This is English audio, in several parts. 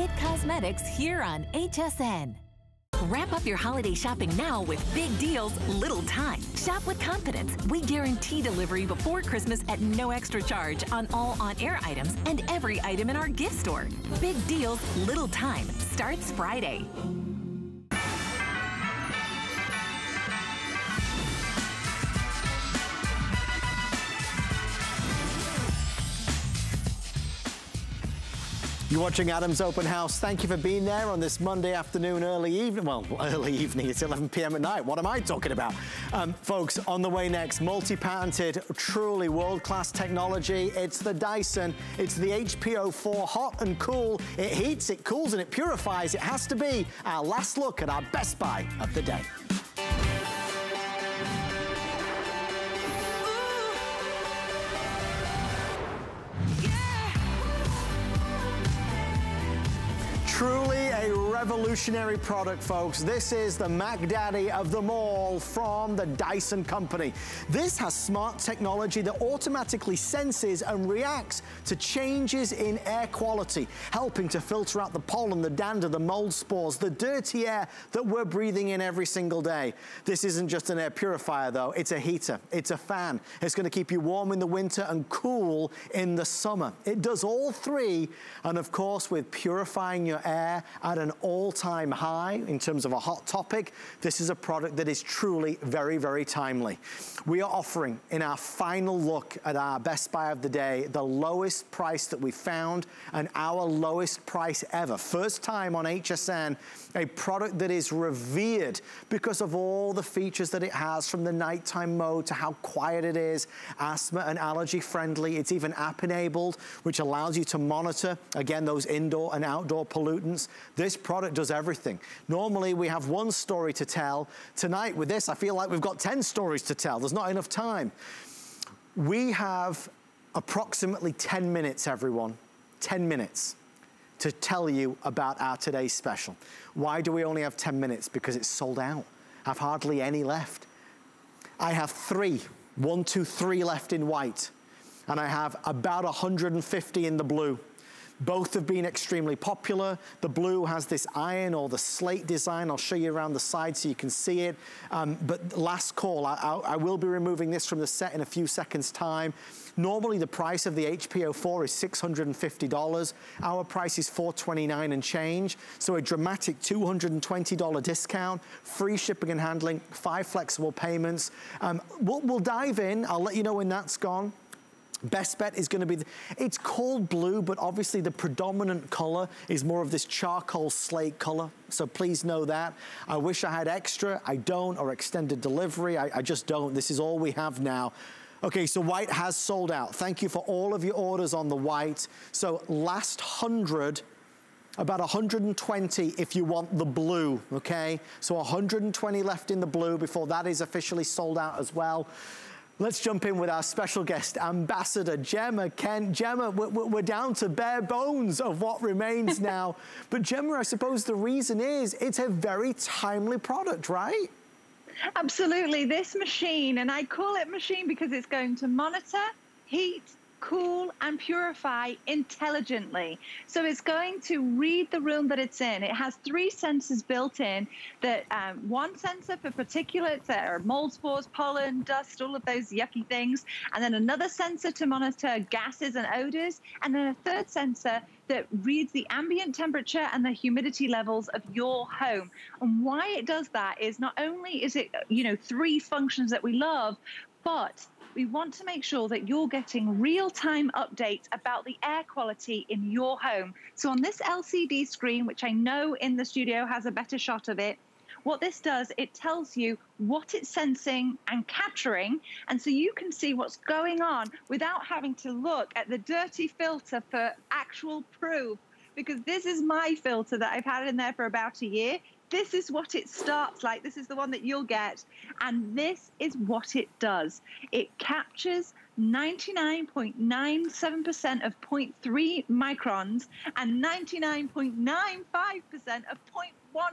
It Cosmetics here on HSN. Wrap up your holiday shopping now with big deals, little time. Shop with confidence. We guarantee delivery before Christmas at no extra charge on all on-air items and every item in our gift store. Big deals, little time. Starts Friday. You're watching Adam's Open House. Thank you for being there on this Monday afternoon, early evening. Well, early evening, it's 11 p.m. at night. What am I talking about? Um, folks, on the way next, multi-patented, truly world-class technology. It's the Dyson. It's the HPO4 hot and cool. It heats, it cools, and it purifies. It has to be our last look at our best buy of the day. Truly a revolutionary product, folks. This is the Mac Daddy of them all from the Dyson Company. This has smart technology that automatically senses and reacts to changes in air quality, helping to filter out the pollen, the dander, the mold spores, the dirty air that we're breathing in every single day. This isn't just an air purifier, though. It's a heater. It's a fan. It's going to keep you warm in the winter and cool in the summer. It does all three, and of course, with purifying your air at an all-time high in terms of a hot topic. This is a product that is truly very, very timely. We are offering in our final look at our best buy of the day, the lowest price that we found and our lowest price ever. First time on HSN, a product that is revered because of all the features that it has from the nighttime mode to how quiet it is, asthma and allergy friendly. It's even app enabled, which allows you to monitor, again, those indoor and outdoor pollutants. This product does everything. Normally we have one story to tell. Tonight with this, I feel like we've got 10 stories to tell. There's not enough time. We have approximately 10 minutes, everyone. 10 minutes to tell you about our today's special. Why do we only have 10 minutes? Because it's sold out. I've hardly any left. I have three, one, two, three left in white. And I have about 150 in the blue. Both have been extremely popular. The blue has this iron or the slate design. I'll show you around the side so you can see it. Um, but last call, I, I, I will be removing this from the set in a few seconds time. Normally the price of the HPO4 is $650. Our price is 429 and change. So a dramatic $220 discount, free shipping and handling, five flexible payments. Um, we'll, we'll dive in. I'll let you know when that's gone. Best bet is gonna be, it's called blue, but obviously the predominant color is more of this charcoal slate color. So please know that. I wish I had extra, I don't, or extended delivery, I, I just don't. This is all we have now. Okay, so white has sold out. Thank you for all of your orders on the white. So last 100, about 120 if you want the blue, okay? So 120 left in the blue before that is officially sold out as well. Let's jump in with our special guest, Ambassador Gemma Kent. Gemma, we're, down to bare bones of what remains now. But Gemma, I suppose the reason is it's a very timely product, right? Absolutely. This machine, and I call it machine because it's going to monitor, heat, cool and purify intelligently. So it's going to read the room that it's in. It has three sensors built in that um, one sensor for particulates that are mold spores, pollen, dust, all of those yucky things. And then another sensor to monitor gases and odors. And then a third sensor that reads the ambient temperature and the humidity levels of your home. And why it does that is not only is it, you know, three functions that we love, but we want to make sure that you're getting real-time updates about the air quality in your home. So on this LCD screen, which I know in the studio has a better shot of it, what this does, it tells you what it's sensing and capturing. And so you can see what's going on without having to look at the dirty filter for actual proof. Because this is my filter that I've had in there for about a year this is what it starts like. This is the one that you'll get. And this is what it does. It captures 99.97% of 0.3 microns and 99.95% of 0.1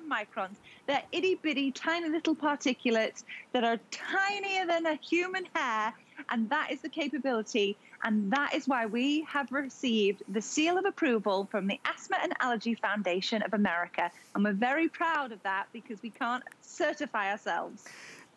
microns. They're itty bitty, tiny little particulates that are tinier than a human hair And that is the capability. And that is why we have received the seal of approval from the Asthma and Allergy Foundation of America. And we're very proud of that because we can't certify ourselves.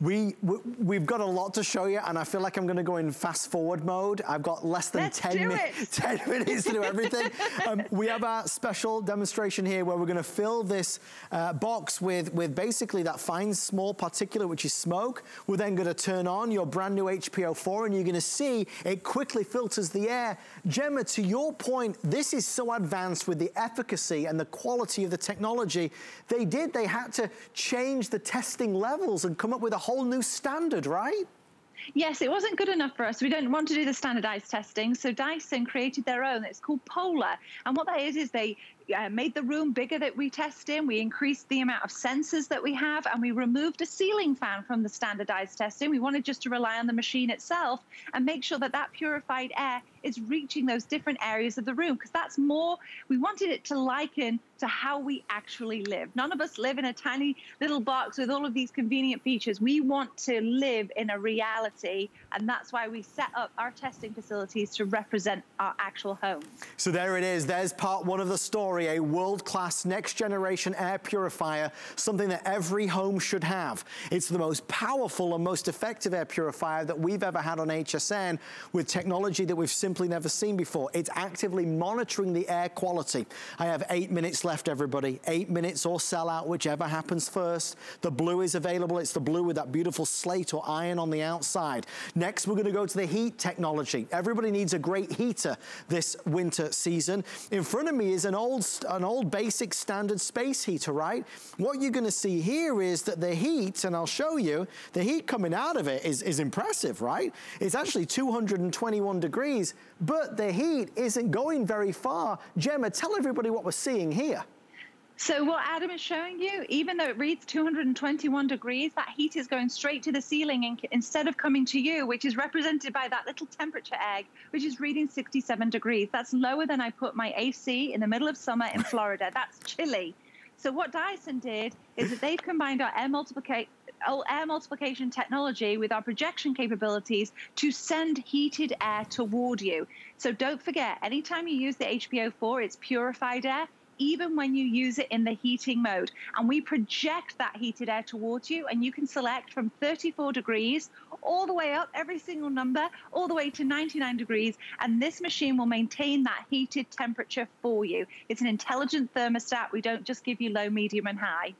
We, we, have got a lot to show you and I feel like I'm gonna go in fast forward mode. I've got less than 10, mi 10, minutes to do everything. um, we have our special demonstration here where we're gonna fill this uh, box with, with basically that fine small particulate which is smoke. We're then gonna turn on your brand new HPO4 and you're gonna see it quickly filters the air. Gemma, to your point, this is so advanced with the efficacy and the quality of the technology. They did, they had to change the testing levels and come up with a whole new standard, right? Yes, it wasn't good enough for us. We don't want to do the standardized testing. So Dyson created their own. It's called Polar. And what that is, is they uh, made the room bigger that we test in. We increased the amount of sensors that we have, and we removed a ceiling fan from the standardized testing. We wanted just to rely on the machine itself and make sure that that purified air is reaching those different areas of the room because that's more, we wanted it to liken to how we actually live. None of us live in a tiny little box with all of these convenient features. We want to live in a reality, and that's why we set up our testing facilities to represent our actual homes. So there it is. There's part one of the story, a world-class next-generation air purifier, something that every home should have. It's the most powerful and most effective air purifier that we've ever had on HSN with technology that we've simply never seen before. It's actively monitoring the air quality. I have eight minutes left, everybody. Eight minutes or sell out, whichever happens first. The blue is available. It's the blue with that beautiful slate or iron on the outside. Next, we're gonna go to the heat technology. Everybody needs a great heater this winter season. In front of me is an old, an old basic standard space heater, right? What you're gonna see here is that the heat, and I'll show you, the heat coming out of it is, is impressive, right? It's actually 221 degrees, but the heat isn't going very far. Gemma, tell everybody what we're seeing here. So what Adam is showing you, even though it reads 221 degrees, that heat is going straight to the ceiling instead of coming to you, which is represented by that little temperature egg, which is reading 67 degrees. That's lower than I put my AC in the middle of summer in Florida. That's chilly. So what Dyson did is that they've combined our air multiplication air multiplication technology with our projection capabilities to send heated air toward you. So don't forget, anytime you use the HPO4, it's purified air even when you use it in the heating mode. And we project that heated air towards you, and you can select from 34 degrees all the way up, every single number, all the way to 99 degrees. And this machine will maintain that heated temperature for you. It's an intelligent thermostat. We don't just give you low, medium, and high.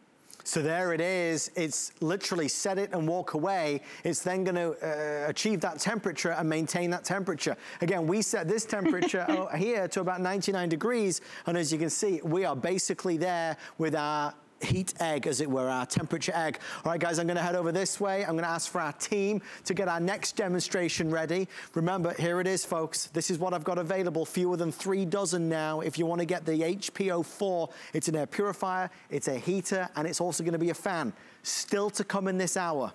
So there it is. It's literally set it and walk away. It's then going to uh, achieve that temperature and maintain that temperature. Again, we set this temperature here to about 99 degrees. And as you can see, we are basically there with our heat egg, as it were, our temperature egg. All right, guys, I'm gonna head over this way. I'm gonna ask for our team to get our next demonstration ready. Remember, here it is, folks. This is what I've got available, fewer than three dozen now. If you wanna get the HPO4, it's an air purifier, it's a heater, and it's also gonna be a fan. Still to come in this hour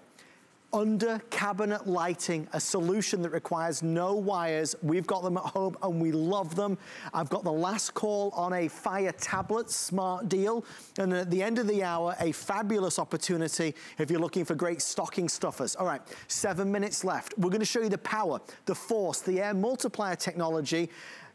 under cabinet lighting, a solution that requires no wires. We've got them at home and we love them. I've got the last call on a Fire tablet smart deal. And at the end of the hour, a fabulous opportunity if you're looking for great stocking stuffers. All right, seven minutes left. We're gonna show you the power, the force, the air multiplier technology.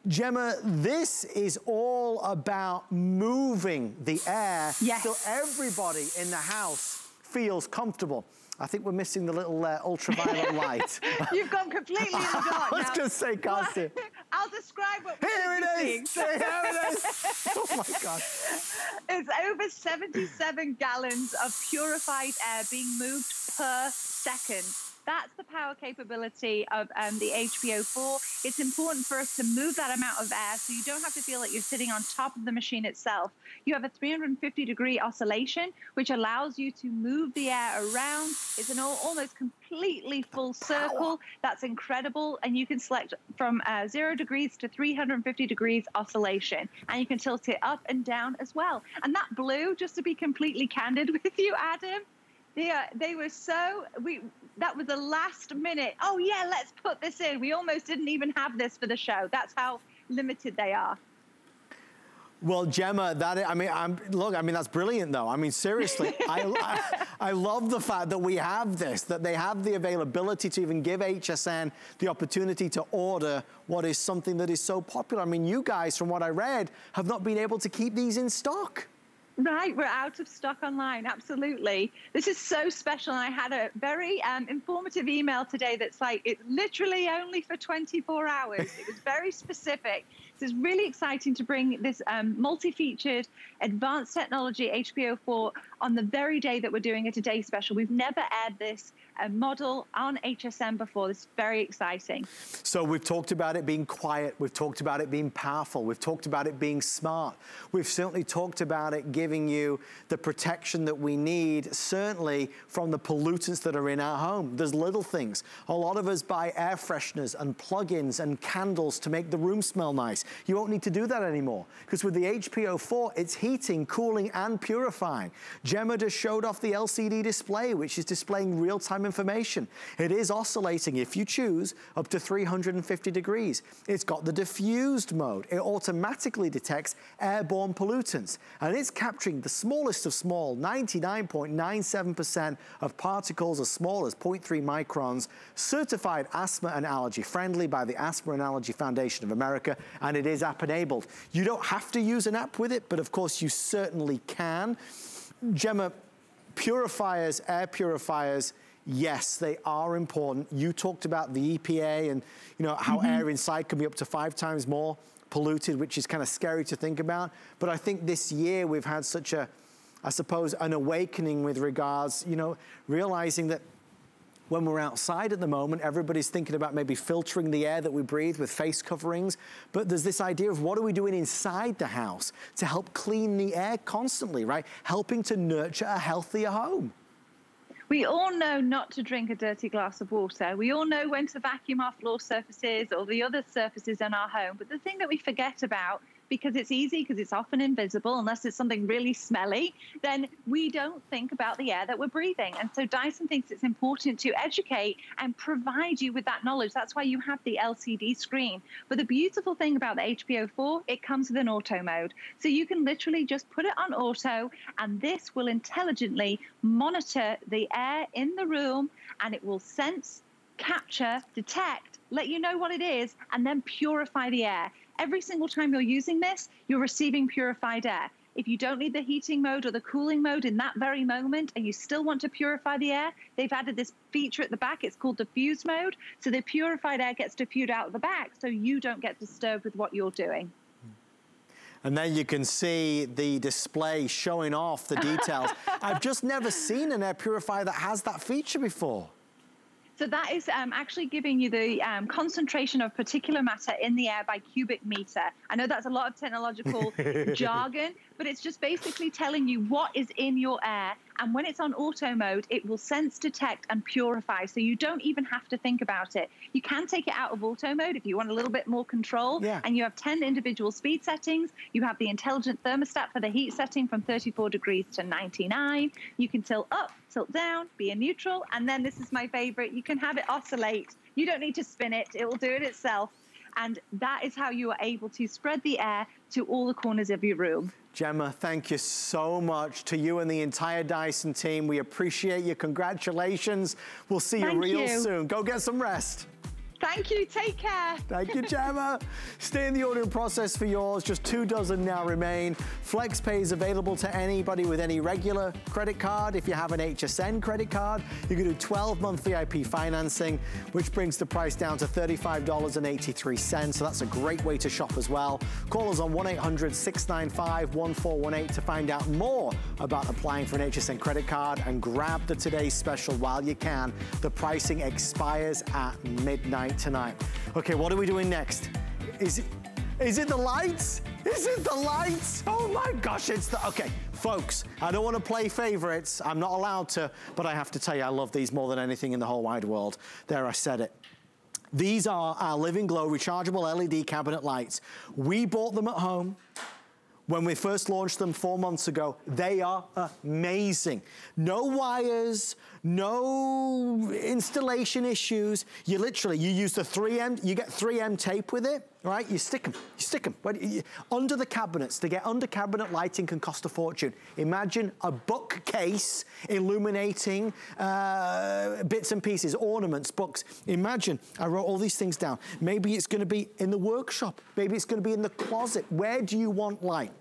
Gemma, this is all about moving the air yes. so everybody in the house feels comfortable. I think we're missing the little uh, ultraviolet light. You've gone completely in the dark I was going to say, can't well, I'll describe what Here it is. Here it is. oh my God. It's over 77 gallons of purified air being moved per second. That's the power capability of um, the HPO4. It's important for us to move that amount of air so you don't have to feel like you're sitting on top of the machine itself. You have a 350 degree oscillation, which allows you to move the air around. It's an almost completely full circle. That's incredible. And you can select from uh, zero degrees to 350 degrees oscillation. And you can tilt it up and down as well. And that blue, just to be completely candid with you, Adam, they, are, they were so we that was the last minute. Oh yeah, let's put this in. We almost didn't even have this for the show. That's how limited they are. Well, Gemma, that I mean, I'm, look, I mean, that's brilliant, though. I mean, seriously, I, I, I, love the fact that we have this, that they have the availability to even give HSN the opportunity to order what is something that is so popular. I mean, you guys, from what I read, have not been able to keep these in stock. Right, we're out of stock online, absolutely. This is so special. And I had a very um, informative email today that's like, it's literally only for 24 hours. it was very specific. So it's really exciting to bring this um, multi-featured advanced technology HPO4 on the very day that we're doing a Today special. We've never aired this a model on HSN before. This is very exciting. So we've talked about it being quiet. We've talked about it being powerful. We've talked about it being smart. We've certainly talked about it giving you the protection that we need, certainly from the pollutants that are in our home. There's little things. A lot of us buy air fresheners and plug-ins and candles to make the room smell nice. You won't need to do that anymore because with the HPO4, it's heating, cooling, and purifying. Gemma just showed off the LCD display, which is displaying real-time information. It is oscillating, if you choose, up to 350 degrees. It's got the diffused mode. It automatically detects airborne pollutants. And it's capturing the smallest of small, 99.97% of particles as small as 0.3 microns, certified asthma and allergy friendly by the Asthma and Allergy Foundation of America, and it is app enabled. You don't have to use an app with it, but of course you certainly can. Gemma, purifiers, air purifiers, yes, they are important. You talked about the EPA and you know how mm -hmm. air inside can be up to five times more polluted, which is kind of scary to think about. But I think this year we've had such a, I suppose, an awakening with regards, you know, realizing that when we're outside at the moment, everybody's thinking about maybe filtering the air that we breathe with face coverings. But there's this idea of what are we doing inside the house to help clean the air constantly, right? Helping to nurture a healthier home. We all know not to drink a dirty glass of water. We all know when to vacuum our floor surfaces or the other surfaces in our home. But the thing that we forget about because it's easy, because it's often invisible, unless it's something really smelly, then we don't think about the air that we're breathing. And so Dyson thinks it's important to educate and provide you with that knowledge. That's why you have the LCD screen. But the beautiful thing about the HPO4, it comes with an auto mode. So you can literally just put it on auto, and this will intelligently monitor the air in the room, and it will sense, capture, detect, let you know what it is, and then purify the air every single time you're using this, you're receiving purified air. If you don't need the heating mode or the cooling mode in that very moment and you still want to purify the air, they've added this feature at the back. It's called diffuse mode. So the purified air gets diffused out of the back so you don't get disturbed with what you're doing. Hmm. And then you can see the display showing off the details. I've just never seen an air purifier that has that feature before. So that is um, actually giving you the um, concentration of particulate matter in the air by cubic meter. I know that's a lot of technological jargon, but it's just basically telling you what is in your air and when it's on auto mode, it will sense, detect, and purify. So you don't even have to think about it. You can take it out of auto mode if you want a little bit more control. Yeah. And you have 10 individual speed settings. You have the intelligent thermostat for the heat setting from 34 degrees to 99. You can tilt up, tilt down, be in neutral. And then this is my favorite. You can have it oscillate. You don't need to spin it. It will do it itself. And that is how you are able to spread the air to all the corners of your room. Gemma, thank you so much to you and the entire Dyson team. We appreciate you. Congratulations. We'll see you real you. soon. Go get some rest. Thank you. Take care. Thank you, Gemma. Stay in the ordering process for yours. Just two dozen now remain. FlexPay is available to anybody with any regular credit card. If you have an HSN credit card, you can do 12-month VIP financing, which brings the price down to $35.83. So that's a great way to shop as well. Call us on 1-800-695-1418 to find out more about applying for an HSN credit card and grab the today's special while you can. The pricing expires at midnight tonight. Okay, what are we doing next? Is it, is it the lights? Is it the lights? Oh my gosh, it's the, okay. Folks, I don't want to play favorites. I'm not allowed to, but I have to tell you, I love these more than anything in the whole wide world. There, I said it. These are our Living Glow rechargeable LED cabinet lights. We bought them at home when we first launched them four months ago. They are amazing. No wires, no installation issues. You literally, you use the 3M, you get 3M tape with it right? You stick them, you stick them. Under the cabinets, to get under cabinet lighting can cost a fortune. Imagine a bookcase illuminating uh, bits and pieces, ornaments, books. Imagine, I wrote all these things down. Maybe it's gonna be in the workshop. Maybe it's gonna be in the closet. Where do you want light?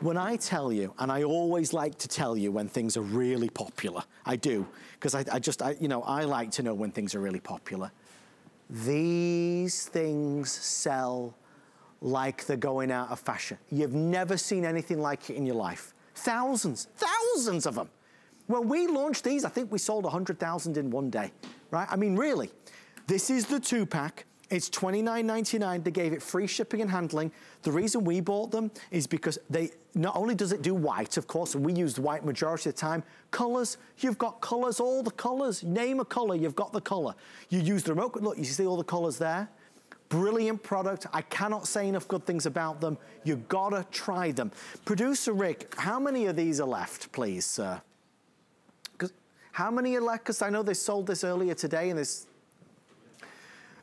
When I tell you, and I always like to tell you when things are really popular, I do, because I, I, just, I, you know, I like to know when things are really popular. These things sell like they're going out of fashion. You've never seen anything like it in your life. Thousands, thousands of them. When we launched these, I think we sold 100,000 in one day, right? I mean, really, this is the two pack. It's $29.99. They gave it free shipping and handling. The reason we bought them is because they not only does it do white, of course, and we used white majority of the time, colors, you've got colors, all the colors. Name a color, you've got the color. You use the remote, look, you see all the colors there? Brilliant product. I cannot say enough good things about them. You gotta try them. Producer Rick, how many of these are left, please, sir? How many are left? Because I know they sold this earlier today and this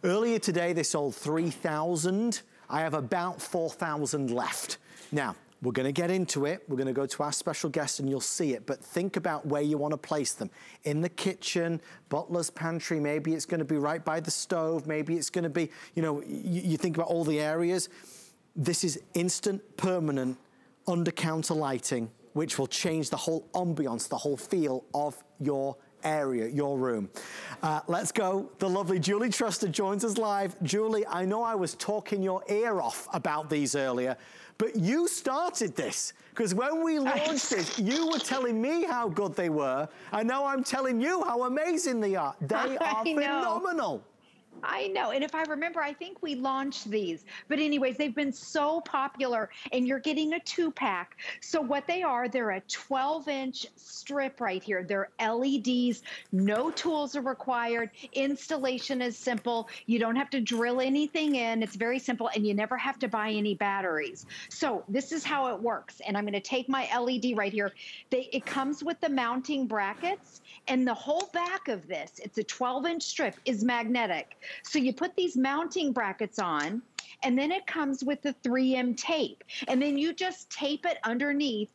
Earlier today, they sold 3,000. I have about 4,000 left. Now, we're gonna get into it. We're gonna go to our special guest and you'll see it, but think about where you wanna place them. In the kitchen, butler's pantry, maybe it's gonna be right by the stove, maybe it's gonna be, you know, you, you think about all the areas. This is instant, permanent, under-counter lighting, which will change the whole ambiance, the whole feel of your area, your room. Uh, let's go. The lovely Julie Truster joins us live. Julie, I know I was talking your ear off about these earlier, but you started this because when we launched it, you were telling me how good they were, and now I'm telling you how amazing they are. They are phenomenal. I know. And if I remember, I think we launched these. But anyways, they've been so popular and you're getting a two pack. So what they are, they're a 12 inch strip right here. They're LEDs. No tools are required. Installation is simple. You don't have to drill anything in. It's very simple and you never have to buy any batteries. So this is how it works. And I'm going to take my LED right here. They, it comes with the mounting brackets and the whole back of this, it's a 12 inch strip, is magnetic. So you put these mounting brackets on, and then it comes with the 3M tape. And then you just tape it underneath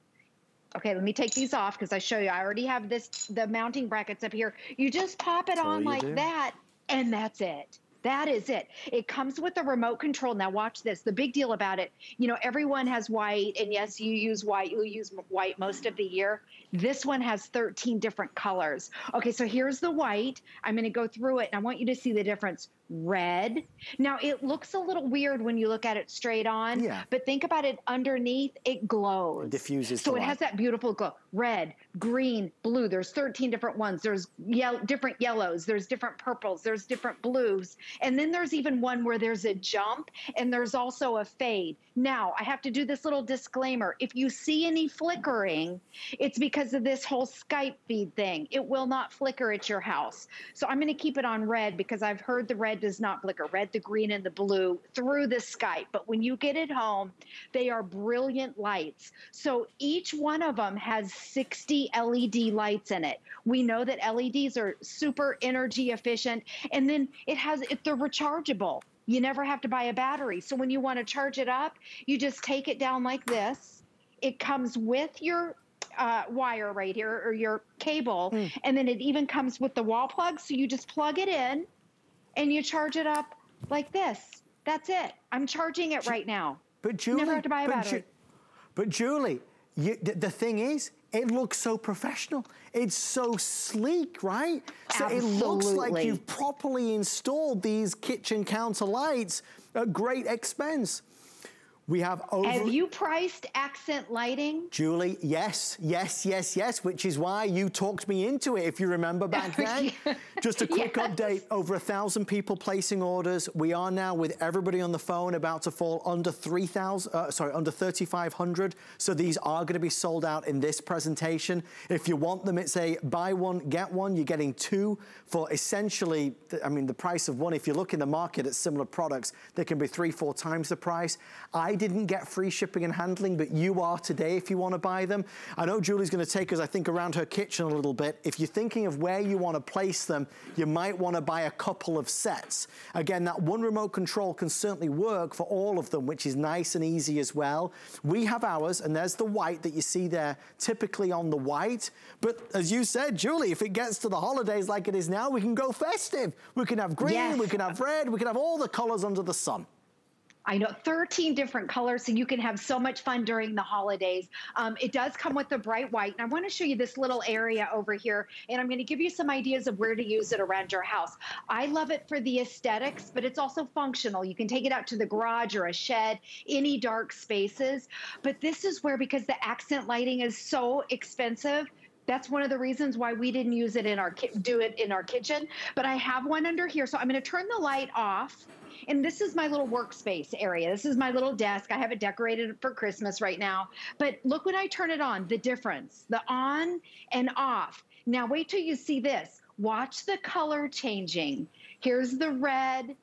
Okay, let me take these off because I show you. I already have this the mounting brackets up here. You just pop it on like do. that, and that's it. That is it. It comes with a remote control. Now watch this. The big deal about it, you know, everyone has white, and yes, you use white. You use white most of the year. This one has 13 different colors. Okay, so here's the white. I'm going to go through it, and I want you to see the difference red. Now it looks a little weird when you look at it straight on, yeah. but think about it underneath, it glows. It diffuses. So it light. has that beautiful glow. Red, green, blue. There's 13 different ones. There's yellow, different yellows. There's different purples. There's different blues. And then there's even one where there's a jump and there's also a fade. Now I have to do this little disclaimer. If you see any flickering, it's because of this whole Skype feed thing. It will not flicker at your house. So I'm going to keep it on red because I've heard the red does not flicker. Red, the green, and the blue through the Skype. But when you get it home, they are brilliant lights. So each one of them has 60 LED lights in it. We know that LEDs are super energy efficient. And then it has, if they're rechargeable, you never have to buy a battery. So when you want to charge it up, you just take it down like this. It comes with your uh, wire right here or your cable. Mm. And then it even comes with the wall plug. So you just plug it in and you charge it up like this. That's it. I'm charging it right now. But Julie, never have to buy a battery. Ju but Julie, you, the, the thing is, it looks so professional. It's so sleek, right? So Absolutely. it looks like you've properly installed these kitchen counter lights at great expense. We have over... Have you priced accent lighting? Julie, yes, yes, yes, yes, which is why you talked me into it, if you remember back then. Just a quick yes. update, over a thousand people placing orders. We are now with everybody on the phone about to fall under 3,000, uh, sorry, under 3,500. So these are gonna be sold out in this presentation. If you want them, it's a buy one, get one. You're getting two for essentially, I mean, the price of one. If you look in the market at similar products, they can be three, four times the price. I didn't get free shipping and handling, but you are today if you want to buy them. I know Julie's going to take us, I think, around her kitchen a little bit. If you're thinking of where you want to place them, you might want to buy a couple of sets. Again, that one remote control can certainly work for all of them, which is nice and easy as well. We have ours, and there's the white that you see there, typically on the white. But as you said, Julie, if it gets to the holidays like it is now, we can go festive. We can have green, yes. we can have red, we can have all the colors under the sun. I know 13 different colors, so you can have so much fun during the holidays. Um, it does come with the bright white, and I want to show you this little area over here, and I'm going to give you some ideas of where to use it around your house. I love it for the aesthetics, but it's also functional. You can take it out to the garage or a shed, any dark spaces. But this is where, because the accent lighting is so expensive, that's one of the reasons why we didn't use it in our do it in our kitchen. But I have one under here, so I'm going to turn the light off. And this is my little workspace area. This is my little desk. I have it decorated for Christmas right now. But look when I turn it on, the difference, the on and off. Now wait till you see this. Watch the color changing. Here's the red.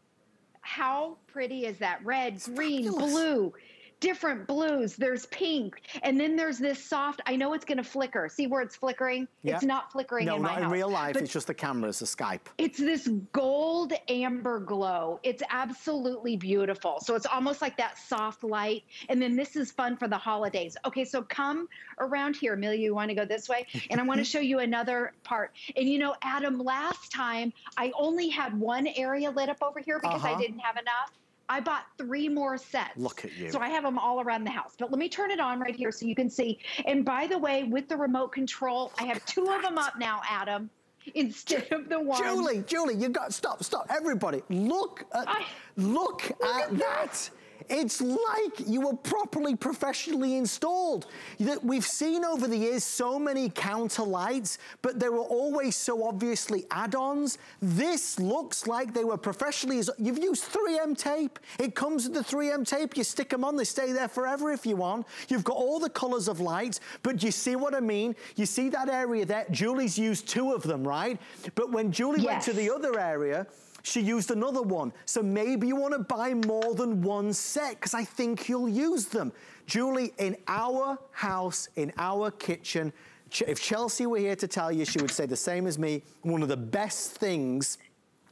How pretty is that? Red, green, blue different blues. There's pink, and then there's this soft. I know it's going to flicker. See where it's flickering? Yeah. It's not flickering no, in my not in real life. It's just the cameras, the Skype. It's this gold amber glow. It's absolutely beautiful. So it's almost like that soft light. And then this is fun for the holidays. Okay, so come around here, Amelia. You want to go this way, and I want to show you another part. And you know, Adam, last time I only had one area lit up over here because uh -huh. I uh-huh. didn't have enough. I bought three more sets. Look at you. So I have them all around the house. But let me turn it on right here so you can see. And by the way, with the remote control, Look I have two that. of them up now, Adam instead of the one. Julie, Julie, you got stop, stop, everybody. Look at I, look, look, at, at that. that. It's like you were properly professionally installed. That We've seen over the years so many counter lights, but they were always so obviously add-ons. This looks like they were professionally, you've used 3M tape. It comes with the 3M tape. You stick them on, they stay there forever if you want. You've got all the colors of lights, but you see what I mean? You see that area there? Julie's used two of them, right? But when Julie yes. went to the other area, she used another one. So maybe you want to buy more than one set because I think you'll use them. Julie, in our house, in our kitchen, if Chelsea were here to tell you, she would say the same as me, one of the best things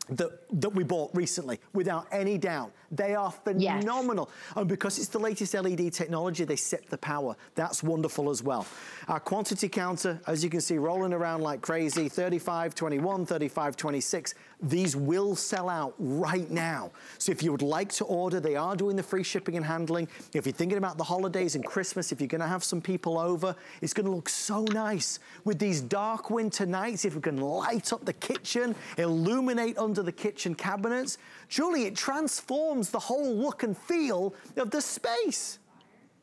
that, that we bought recently, without any doubt. They are phenomenal. Yes. And because it's the latest LED technology, they sip the power. That's wonderful as well. Our quantity counter, as you can see, rolling around like crazy, 35, 21, 35, 26. These will sell out right now. So if you would like to order, they are doing the free shipping and handling. If you're thinking about the holidays and Christmas, if you're gonna have some people over, it's gonna look so nice with these dark winter nights. If we can light up the kitchen, illuminate under the kitchen cabinets, Julie, it transforms the whole look and feel of the space.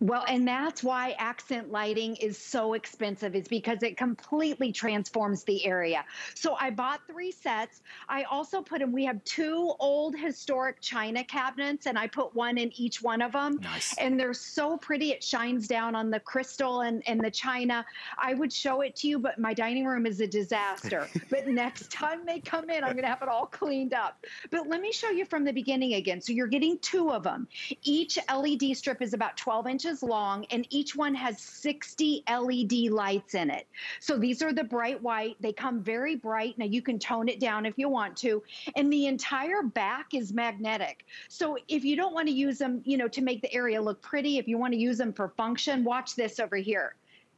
Well, and that's why accent lighting is so expensive is because it completely transforms the area. So I bought three sets. I also put in, we have two old historic china cabinets and I put one in each one of them. Nice. And they're so pretty. It shines down on the crystal and, and the china. I would show it to you, but my dining room is a disaster. but next time they come in, I'm going to have it all cleaned up. But let me show you from the beginning again. So you're getting two of them. Each LED strip is about 12 inches inches long, and each one has 60 LED lights in it. So these are the bright white. They come very bright. Now you can tone it down if you want to. And the entire back is magnetic. So if you don't want to use them, you know, to make the area look pretty, if you want to use them for function, watch this over here.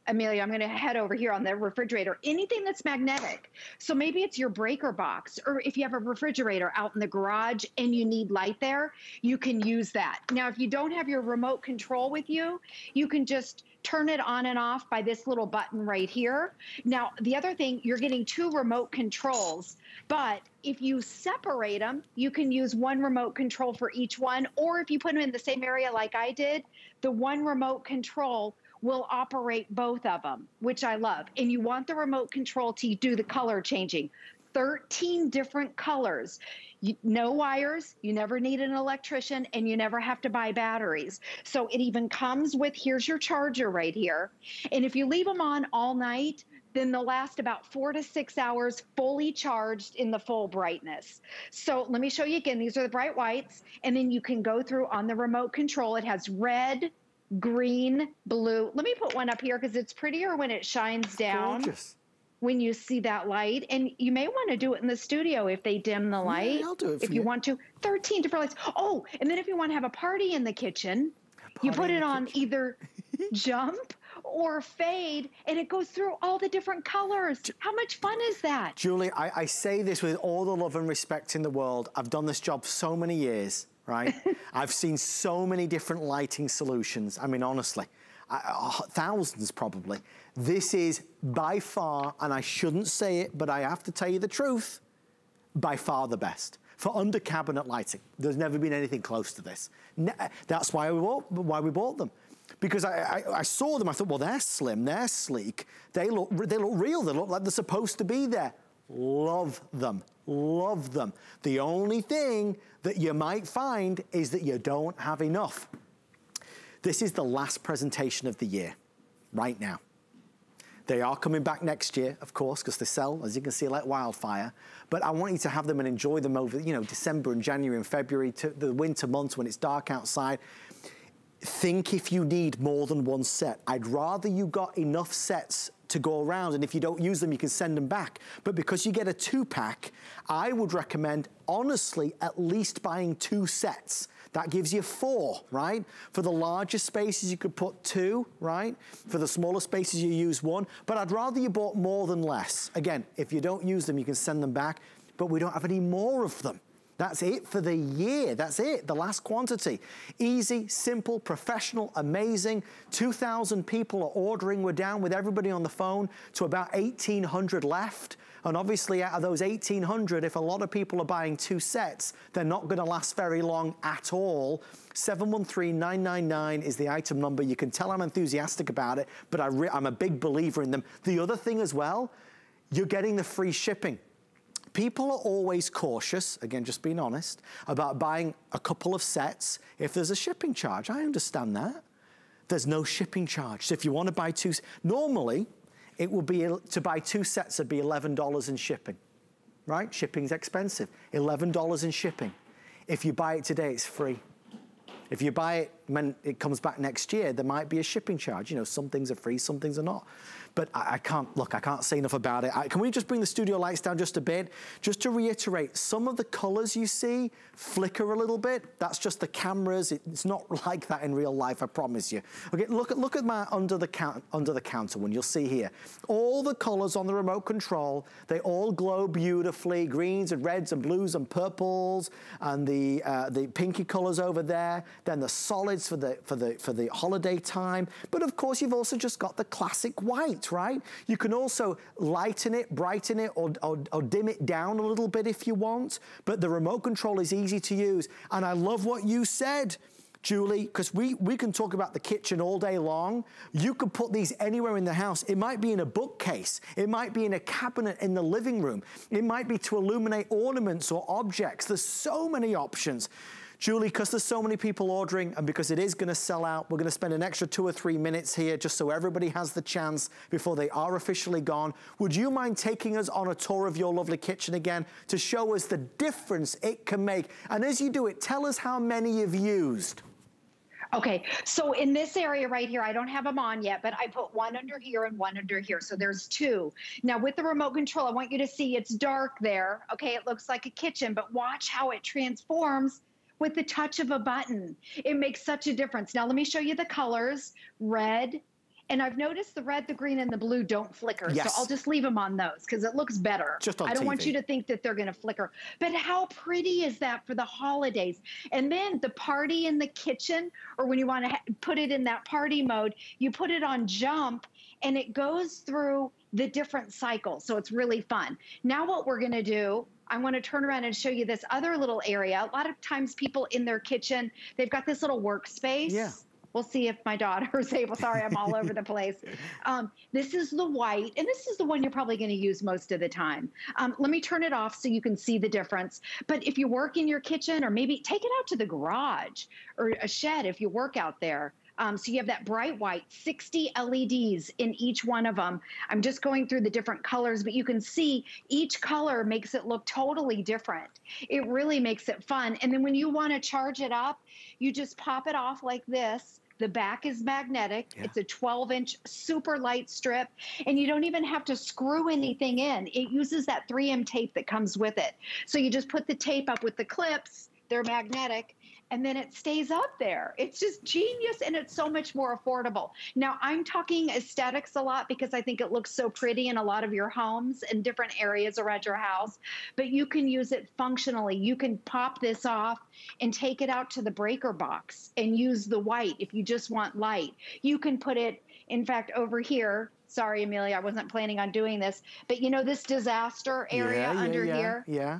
Amelia, I'm going to head over here on the refrigerator. Anything that's magnetic. So maybe it's your breaker box, or if you have a refrigerator out in the garage and you need light there, you can use that. Now, if you don't have your remote control with you, you can just turn it on and off by this little button right here. Now, the other thing, you're getting two remote controls, but if you separate them, you can use one remote control for each one, or if you put them in the same area like I did, the one remote control will operate both of them, which I love. And you want the remote control to do the color changing. 13 different colors. You, no wires, you never need an electrician, and you never have to buy batteries. So it even comes with here's your charger right here. And if you leave them on all night, then they'll last about four to six hours fully charged in the full brightness. So let me show you again. These are the bright whites, and then you can go through on the remote control. It has red, green, blue. Let me put one up here because it's prettier when it shines down. Gorgeous. when you see that light. And you may want to do it in the studio if they dim the light. Yeah, I'll do it if you, you want to. 13 different lights. Oh, and then if you want to have a party in the kitchen, you put it on kitchen. either jump or fade and it goes through all the different colors. How much fun is that? Julie, I, I say this with all the love and respect in the world. I've done this job so many years, right? I've seen so many different lighting solutions. I mean, honestly, I, thousands probably. This is by far, and I shouldn't say it, but I have to tell you the truth, by far the best. For under cabinet lighting, there's never been anything close to this. That's why we bought, why we bought them because I, I, I, saw them, I thought, well, they're slim, they're sleek, they look, they look real, they look like they're supposed to be there. Love them, love them. The only thing that you might find is that you don't have enough. This is the last presentation of the year, right now. They are coming back next year, of course, because they sell, as you can see, like wildfire. But I want you to have them and enjoy them over, you know, December and January and February, to the winter months when it's dark outside think if you need more than one set. I'd rather you got enough sets to go around and if you don't use them you can send them back but because you get a two pack I would recommend honestly at least buying two sets that gives you four, right? For the larger spaces, you could put two, right? For the smaller spaces, you use one. But I'd rather you bought more than less. Again, if you don't use them, you can send them back, but we don't have any more of them. That's it for the year. That's it, the last quantity. Easy, simple, professional, amazing. 2,000 people are ordering. We're down with everybody on the phone to about 1,800 left. And obviously out of those 1,800, if a lot of people are buying two sets, they're not gonna last very long at all. 713999 is the item number. You can tell I'm enthusiastic about it, but I I'm a big believer in them. The other thing as well, you're getting the free shipping. People are always cautious, again, just being honest, about buying a couple of sets if there's a shipping charge. I understand that. There's no shipping charge. So if you want to buy two, normally it would be, to buy two sets would be $11 in shipping, right? Shipping's expensive. $11 in shipping. If you buy it today, it's free. If you buy it when it comes back next year, there might be a shipping charge. You know, some things are free, some things are not but I, I can't, look, I can't say enough about it. I, can we just bring the studio lights down just a bit? Just to reiterate, some of the colors you see flicker a little bit. That's just the cameras. It, it's not like that in real life, I promise you. Okay, look at, look at my under the, under the counter one. You'll see here. All the colors on the remote control, they all glow beautifully. Greens and reds and blues and purples and the, uh, the pinky colors over there. Then the solids for the, for, the, for the holiday time. But of course, you've also just got the classic white right? You can also lighten it, brighten it, or, or, or dim it down a little bit if you want. But the remote control is easy to use. And I love what you said. Julie, because we, we can talk about the kitchen all day long. You could put these anywhere in the house. It might be in a bookcase. It might be in a cabinet in the living room. It might be to illuminate ornaments or objects. There's so many options. Julie, because there's so many people ordering and because it is going to sell out, we're going to spend an extra two or three minutes here just so everybody has the chance before they are officially gone. Would you mind taking us on a tour of your lovely kitchen again to show us the difference it can make? And as you do it, tell us how many you've used. Okay, so in this area right here, I don't have them on yet, but I put one under here and one under here. So there's two. Now with the remote control, I want you to see it's dark there. Okay, it looks like a kitchen, but watch how it transforms with the touch of a button. It makes such a difference. Now, let me show you the colors red. And I've noticed the red, the green, and the blue don't flicker. Yes. So I'll just leave them on those because it looks better. Just on I don't TV. want you to think that they're going to flicker. But how pretty is that for the holidays? And then the party in the kitchen, or when you want to put it in that party mode, you put it on jump and it goes through the different cycles. So it's really fun. Now, what we're going to do I want to turn around and show you this other little area. A lot of times people in their kitchen, they've got this little workspace. Yeah. We'll see if my daughter is able. Sorry, I'm all over the place. Um, this is the white, and this is the one you're probably going to use most of the time. Um, let me turn it off so you can see the difference. But if you work in your kitchen, or maybe take it out to the garage or a shed if you work out there, um, so you have that bright white, 60 LEDs in each one of them. I'm just going through the different colors, but you can see each color makes it look totally different. It really makes it fun. And then when you want to charge it up, you just pop it off like this The back is magnetic. Yeah. It's a 12 inch super light strip, and you don't even have to screw anything in. It uses that 3M tape that comes with it. So you just put the tape up with the clips, they're magnetic, and then it stays up there. It's just genius and it's so much more affordable. Now, I'm talking aesthetics a lot because I think it looks so pretty in a lot of your homes and different areas around your house, but you can use it functionally. You can pop this off and take it out to the breaker box and use the white if you just want light. You can put it, in fact, over here. Sorry, Amelia, I wasn't planning on doing this, but you know this disaster area yeah, yeah, under yeah, here? Yeah.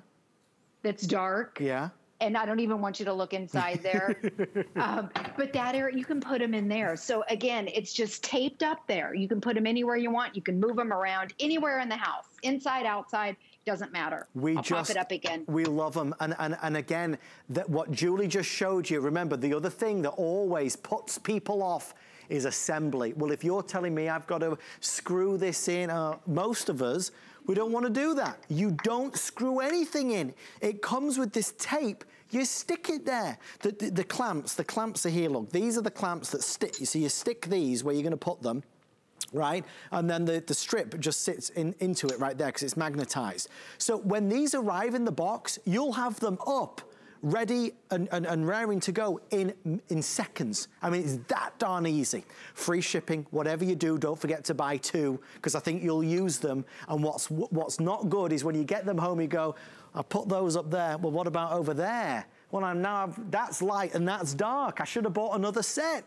That's dark. Yeah and I don't even want you to look inside there. um, but that area, you can put them in there. So again, it's just taped up there. You can put them anywhere you want. You can move them around anywhere in the house, inside, outside. Doesn't matter. We I'll just, pop it up again. We love them. And, and, and again, that what Julie just showed you, remember the other thing that always puts people off is assembly. Well, if you're telling me I've got to screw this in, uh, most of us, we don't want to do that. You don't screw anything in. It comes with this tape. You stick it there. The, the, the clamps, the clamps are here, look. These are the clamps that stick. So you stick these where you're going to put them right? And then the, the strip just sits in, into it right there because it's magnetized. So when these arrive in the box, you'll have them up ready and, and, and, raring to go in, in seconds. I mean, it's that darn easy. Free shipping, whatever you do, don't forget to buy two, because I think you'll use them. And what's, what's not good is when you get them home, you go, I put those up there. Well, what about over there? Well, I'm now, that's light and that's dark. I should have bought another set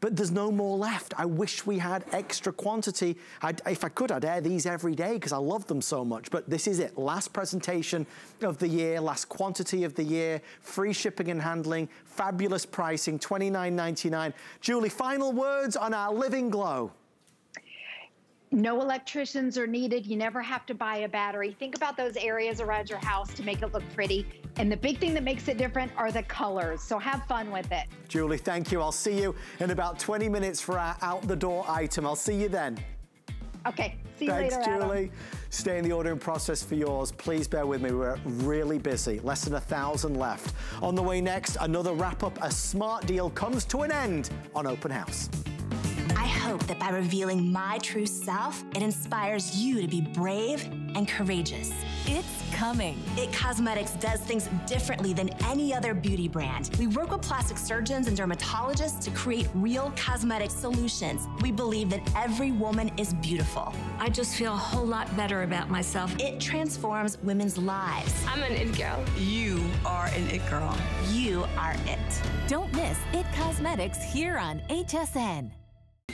but there's no more left. I wish we had extra quantity. I'd, if I could, I'd air these every day because I love them so much. But this is it. Last presentation of the year, last quantity of the year, free shipping and handling, fabulous pricing, $29.99. Julie, final words on our Living Glow. No electricians are needed. You never have to buy a battery. Think about those areas around your house to make it look pretty. And the big thing that makes it different are the colors. So have fun with it. Julie, thank you. I'll see you in about 20 minutes for our out the door item. I'll see you then. Okay. See you Thanks, later, Julie. Adam. Stay in the ordering process for yours. Please bear with me. We're really busy. Less than a thousand left. On the way next, another wrap up. A smart deal comes to an end on Open House. I hope that by revealing my true self, it inspires you to be brave and courageous. It's coming. It Cosmetics does things differently than any other beauty brand. We work with plastic surgeons and dermatologists to create real cosmetic solutions. We believe that every woman is beautiful. I just feel a whole lot better about myself. It transforms women's lives. I'm an it girl. You are an it girl. You are it. Don't miss It Cosmetics here on HSN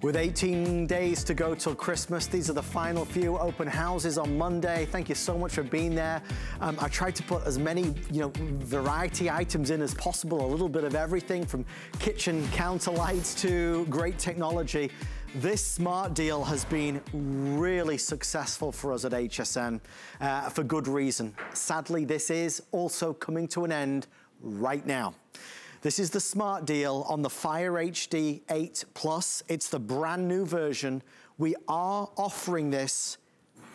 With 18 days to go till Christmas, these are the final few open houses on Monday. Thank you so much for being there. Um, I tried to put as many, you know, variety items in as possible, a little bit of everything from kitchen counter lights to great technology. This smart deal has been really successful for us at HSN uh, for good reason. Sadly, this is also coming to an end right now. This is the smart deal on the Fire HD 8 Plus. It's the brand new version. We are offering this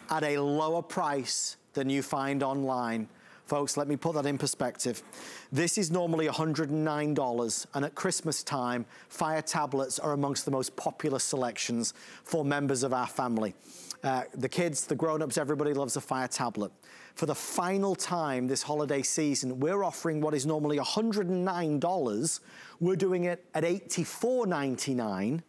at a lower price than you find online. Folks, let me put that in perspective. This is normally $109, and at Christmas time, Fire tablets are amongst the most popular selections for members of our family. Uh, the kids, the grown-ups, everybody loves a Fire tablet for the final time this holiday season, we're offering what is normally $109. We're doing it at $84.99.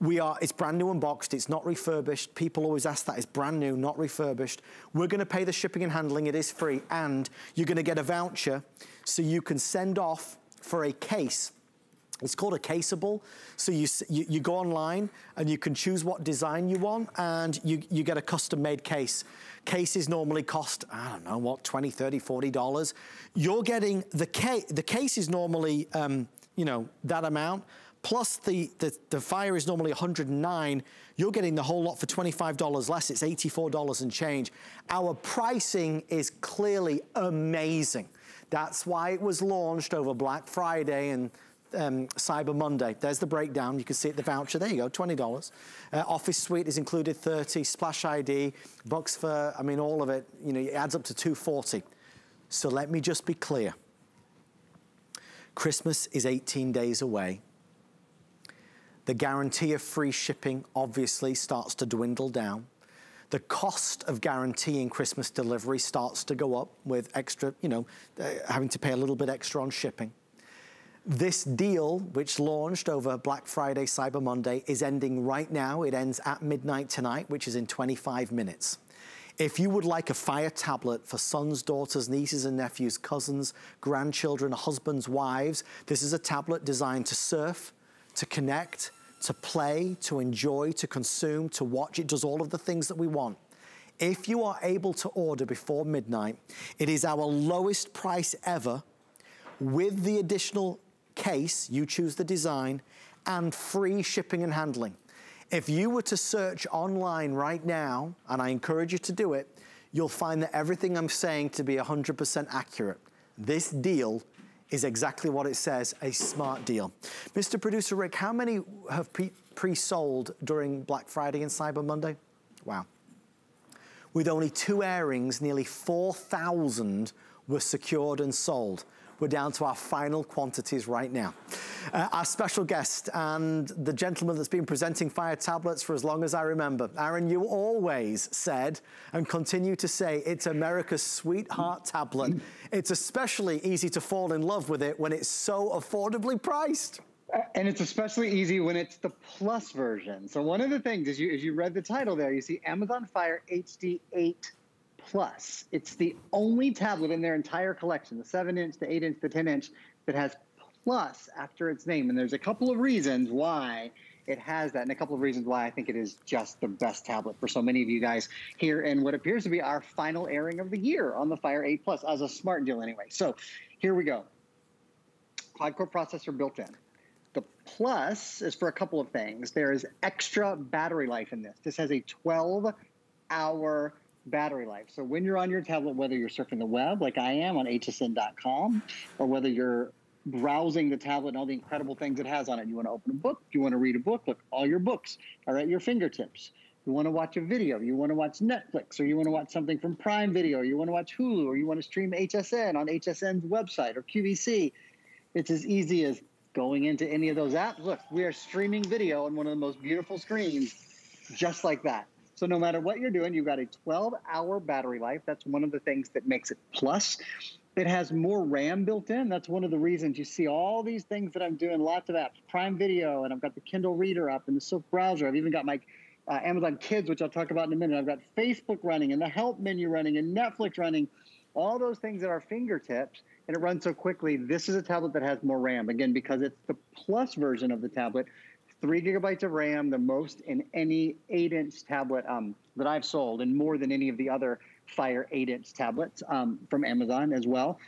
We are, it's brand new unboxed, it's not refurbished. People always ask that, it's brand new, not refurbished. We're gonna pay the shipping and handling, it is free, and you're gonna get a voucher so you can send off for a case it's called a caseable. So you, you, you, go online and you can choose what design you want and you, you get a custom made case. Cases normally cost, I don't know, what, 20, 30, 40 dollars. You're getting, the, case. the case is normally, um, you know, that amount, plus the, the, the Fire is normally 109 you're getting the whole lot for $25 less. It's $84 and change. Our pricing is clearly amazing. That's why it was launched over Black Friday and um, Cyber Monday. There's the breakdown. You can see it, the voucher. There you go, $20. Uh, Office Suite is included 30, Splash ID, Bucks for, I mean, all of it, you know, it adds up to 240. So let me just be clear. Christmas is 18 days away. The guarantee of free shipping obviously starts to dwindle down. The cost of guaranteeing Christmas delivery starts to go up with extra, you know, uh, having to pay a little bit extra on shipping. This deal, which launched over Black Friday, Cyber Monday, is ending right now. It ends at midnight tonight, which is in 25 minutes. If you would like a Fire tablet for sons, daughters, nieces and nephews, cousins, grandchildren, husbands, wives, this is a tablet designed to surf, to connect, to play, to enjoy, to consume, to watch. It does all of the things that we want. If you are able to order before midnight, it is our lowest price ever with the additional case, you choose the design, and free shipping and handling. If you were to search online right now, and I encourage you to do it, you'll find that everything I'm saying to be 100% accurate. This deal is exactly what it says, a smart deal. Mr. Producer Rick, how many have pre-sold during Black Friday and Cyber Monday? Wow. With only two airings, nearly 4,000 were secured and sold. We're down to our final quantities right now. Uh, our special guest and the gentleman that's been presenting Fire tablets for as long as I remember. Aaron, you always said and continue to say it's America's sweetheart tablet. It's especially easy to fall in love with it when it's so affordably priced. And it's especially easy when it's the plus version. So one of the things, you as you read the title there, you see Amazon Fire HD 8 Plus. It's the only tablet in their entire collection, the 7 inch, the 8 inch, the 10 inch, that has Plus after its name. And there's a couple of reasons why it has that, and a couple of reasons why I think it is just the best tablet for so many of you guys here in what appears to be our final airing of the year on the Fire 8 Plus as a smart deal anyway. So here we go. Quad core processor built in. The plus is for a couple of things. There is extra battery life in this. This has a 12 hour battery life. So when you're on your tablet, whether you're surfing the web like I am on hsn.com, or whether you're browsing the tablet and all the incredible things it has on it, you want to open a book, you want to read a book, look, all your books are at your fingertips. You want to watch a video, you want to watch Netflix, or you want to watch something from Prime Video, or you want to watch Hulu, or you want to stream HSN on HSN's website or QVC. It's as easy as going into any of those apps. Look, we are streaming video on one of the most beautiful screens, just like that. So no matter what you're doing, you've got a 12 hour battery life. That's one of the things that makes it plus. It has more RAM built in. That's one of the reasons you see all these things that I'm doing, lots of apps, Prime Video, and I've got the Kindle Reader up and the Silk browser. I've even got my uh, Amazon Kids, which I'll talk about in a minute. I've got Facebook running and the help menu running and Netflix running, all those things at our fingertips, and it runs so quickly. This is a tablet that has more RAM, again, because it's the plus version of the tablet three gigabytes of RAM, the most in any eight inch tablet um, that I've sold, and more than any of the other Fire eight inch tablets um, from Amazon as well.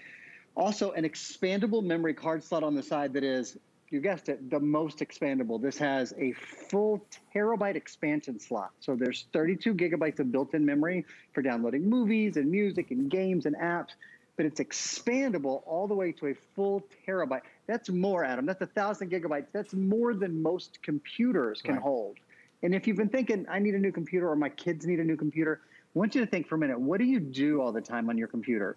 Also, an expandable memory card slot on the side that is, you guessed it, the most expandable. This has a full terabyte expansion slot. So there's 32 gigabytes of built in memory for downloading movies and music and games and apps but it's expandable all the way to a full terabyte. That's more, Adam. That's a thousand gigabytes. That's more than most computers can right. hold. And if you've been thinking, I need a new computer or my kids need a new computer, I want you to think for a minute what do you do all the time on your computer?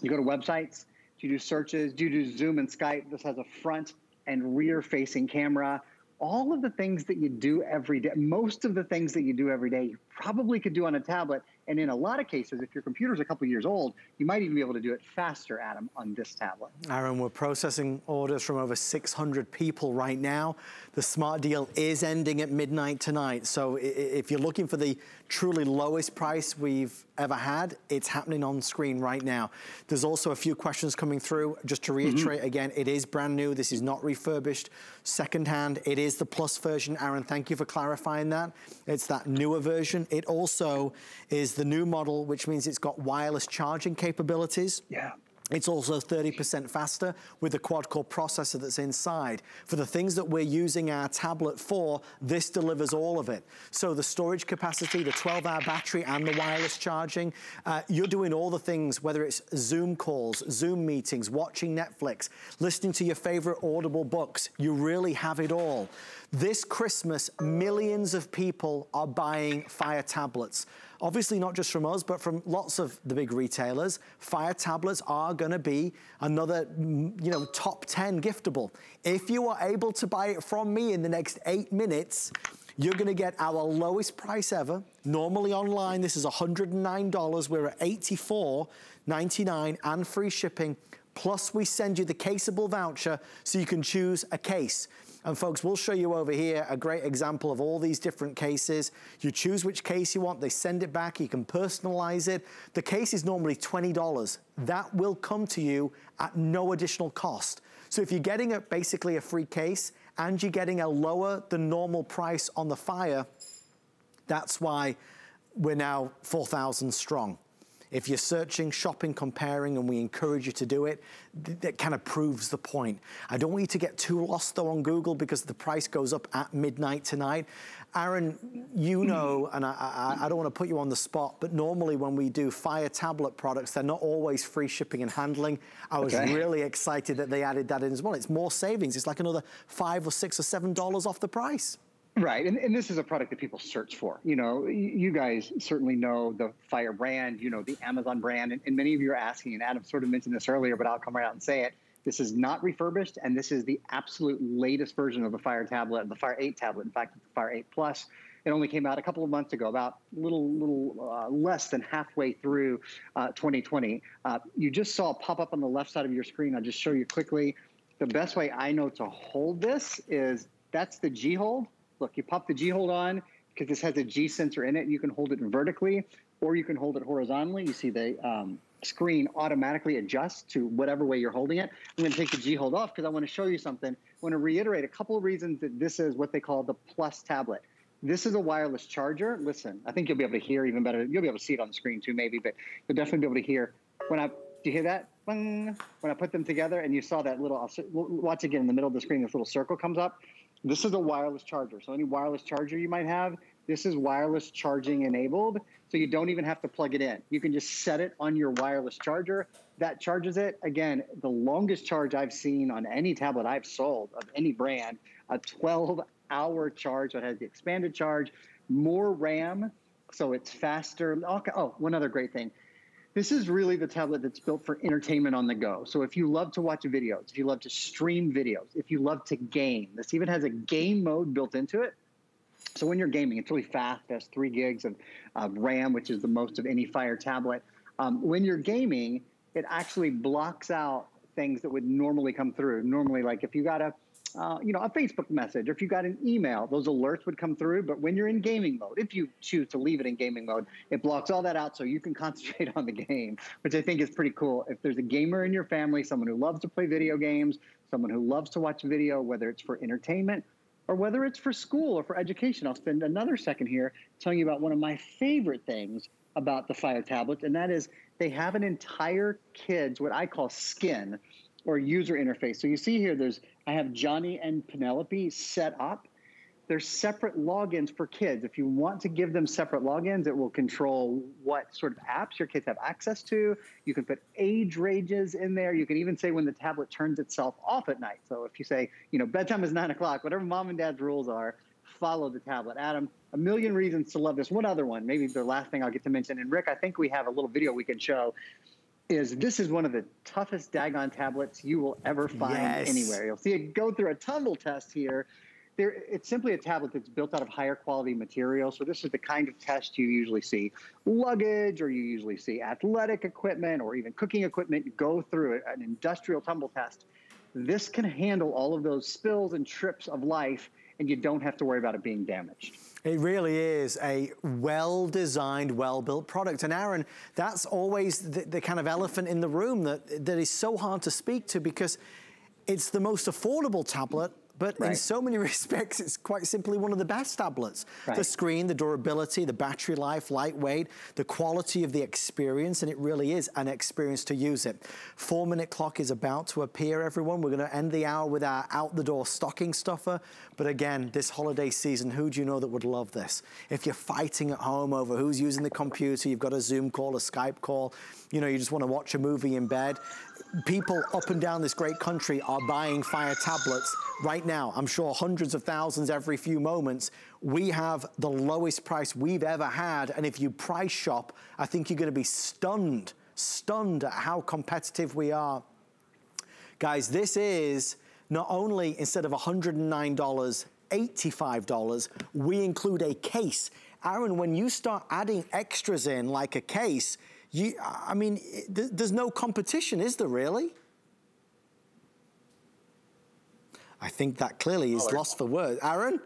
You go to websites, do you do searches, do you do Zoom and Skype? This has a front and rear facing camera. All of the things that you do every day, most of the things that you do every day, you probably could do on a tablet and in a lot of cases, if your computer's a couple years old, you might even be able to do it faster, Adam, on this tablet. Aaron, we're processing orders from over 600 people right now. The smart deal is ending at midnight tonight. So if you're looking for the truly lowest price we've ever had, it's happening on screen right now. There's also a few questions coming through. Just to reiterate mm -hmm. again, it is brand new. This is not refurbished, secondhand. It is the plus version. Aaron, thank you for clarifying that. It's that newer version. It also is the new model, which means it's got wireless charging capabilities. Yeah. It's also 30% faster with the quad-core processor that's inside. For the things that we're using our tablet for, this delivers all of it. So the storage capacity, the 12-hour battery, and the wireless charging, uh, you're doing all the things, whether it's Zoom calls, Zoom meetings, watching Netflix, listening to your favorite Audible books, you really have it all. This Christmas, millions of people are buying Fire tablets. Obviously not just from us, but from lots of the big retailers. Fire tablets are gonna be another, mm, you know, top 10 giftable. If you are able to buy it from me in the next eight minutes, you're gonna get our lowest price ever. Normally online, this is $109. We're at $84.99 and free shipping. Plus we send you the caseable voucher so you can choose a case. And folks, we'll show you over here a great example of all these different cases. You choose which case you want, they send it back, you can personalize it. The case is normally $20. That will come to you at no additional cost. So if you're getting a, basically a free case and you're getting a lower than normal price on the Fire, that's why we're now 4,000 strong. If you're searching, shopping, comparing, and we encourage you to do it, that kind of proves the point. I don't want you to get too lost though on Google because the price goes up at midnight tonight. Aaron, you know, and I, I, I don't want to put you on the spot, but normally when we do Fire tablet products, they're not always free shipping and handling. I was okay. really excited that they added that in as well. It's more savings. It's like another five or six or seven dollars off the price. Right, and, and this is a product that people search for. You know, you guys certainly know the Fire brand, you know, the Amazon brand, and, and many of you are asking, and Adam sort of mentioned this earlier, but I'll come right out and say it. This is not refurbished, and this is the absolute latest version of the Fire tablet, the Fire 8 tablet. In fact, the Fire 8 Plus. It only came out a couple of months ago, about little, little uh, less than halfway through uh, 2020. Uh, you just saw pop up on the left side of your screen. I'll just show you quickly. The best way I know to hold this is that's the G hold Look, you pop the G hold on because this has a G sensor in it. You can hold it vertically or you can hold it horizontally. You see the um, screen automatically adjusts to whatever way you're holding it. I'm going to take the G hold off because I want to show you something. I want to reiterate a couple of reasons that this is what they call the Plus tablet. This is a wireless charger. Listen, I think you'll be able to hear even better. You'll be able to see it on the screen too, maybe, but you'll definitely be able to hear when I. Do you hear that? When I put them together, and you saw that little. I'll watch again in the middle of the screen. This little circle comes up. This is a wireless charger. So any wireless charger you might have, this is wireless charging enabled. So you don't even have to plug it in. You can just set it on your wireless charger. That charges it. Again, the longest charge I've seen on any tablet I've sold of any brand, a 12 hour charge that has the expanded charge, more RAM, so it's faster. Oh, one other great thing. This is really the tablet that's built for entertainment on the go. So if you love to watch videos, if you love to stream videos, if you love to game, this even has a game mode built into it. So when you're gaming, it's really fast. It has three gigs of, RAM, which is the most of any Fire tablet. Um, when you're gaming, it actually blocks out things that would normally come through. Normally, like if you got a uh, you know, a Facebook message, or if you got an email, those alerts would come through. But when you're in gaming mode, if you choose to leave it in gaming mode, it blocks all that out so you can concentrate on the game, which I think is pretty cool. If there's a gamer in your family, someone who loves to play video games, someone who loves to watch video, whether it's for entertainment or whether it's for school or for education, I'll spend another second here telling you about one of my favorite things about the Fire tablets, and that is they have an entire kids, what I call skin or user interface. So you see here, there's I have Johnny and Penelope set up. There's separate logins for kids. If you want to give them separate logins, it will control what sort of apps your kids have access to. You can put age ranges in there. You can even say when the tablet turns itself off at night. So if you say, you know, bedtime is nine o'clock, whatever mom and dad's rules are, follow the tablet. Adam, a million reasons to love this. One other one, maybe the last thing I'll get to mention. And Rick, I think we have a little video we can show is this is one of the toughest Dagon tablets you will ever find yes. anywhere. You'll see it go through a tumble test here. There, it's simply a tablet that's built out of higher quality material. So this is the kind of test you usually see luggage, or you usually see athletic equipment, or even cooking equipment go through an industrial tumble test. This can handle all of those spills and trips of life, and you don't have to worry about it being damaged. It really is a well-designed, well-built product. And Aaron, that's always the, the, kind of elephant in the room that, that is so hard to speak to because it's the most affordable tablet, but right. in so many respects, it's quite simply one of the best tablets. Right. The screen, the durability, the battery life, lightweight, the quality of the experience, and it really is an experience to use it. Four minute clock is about to appear, everyone. We're gonna end the hour with our out the door stocking stuffer. But again, this holiday season, who do you know that would love this? If you're fighting at home over who's using the computer, you've got a Zoom call, a Skype call, you know, you just wanna watch a movie in bed, people up and down this great country are buying Fire tablets right now. I'm sure hundreds of thousands every few moments. We have the lowest price we've ever had. And if you price shop, I think you're gonna be stunned, stunned at how competitive we are. Guys, this is not only instead of $109, $85, we include a case. Aaron, when you start adding extras in, like a case, you, I mean, there's no competition, is there really? I think that clearly is lost for words. Aaron?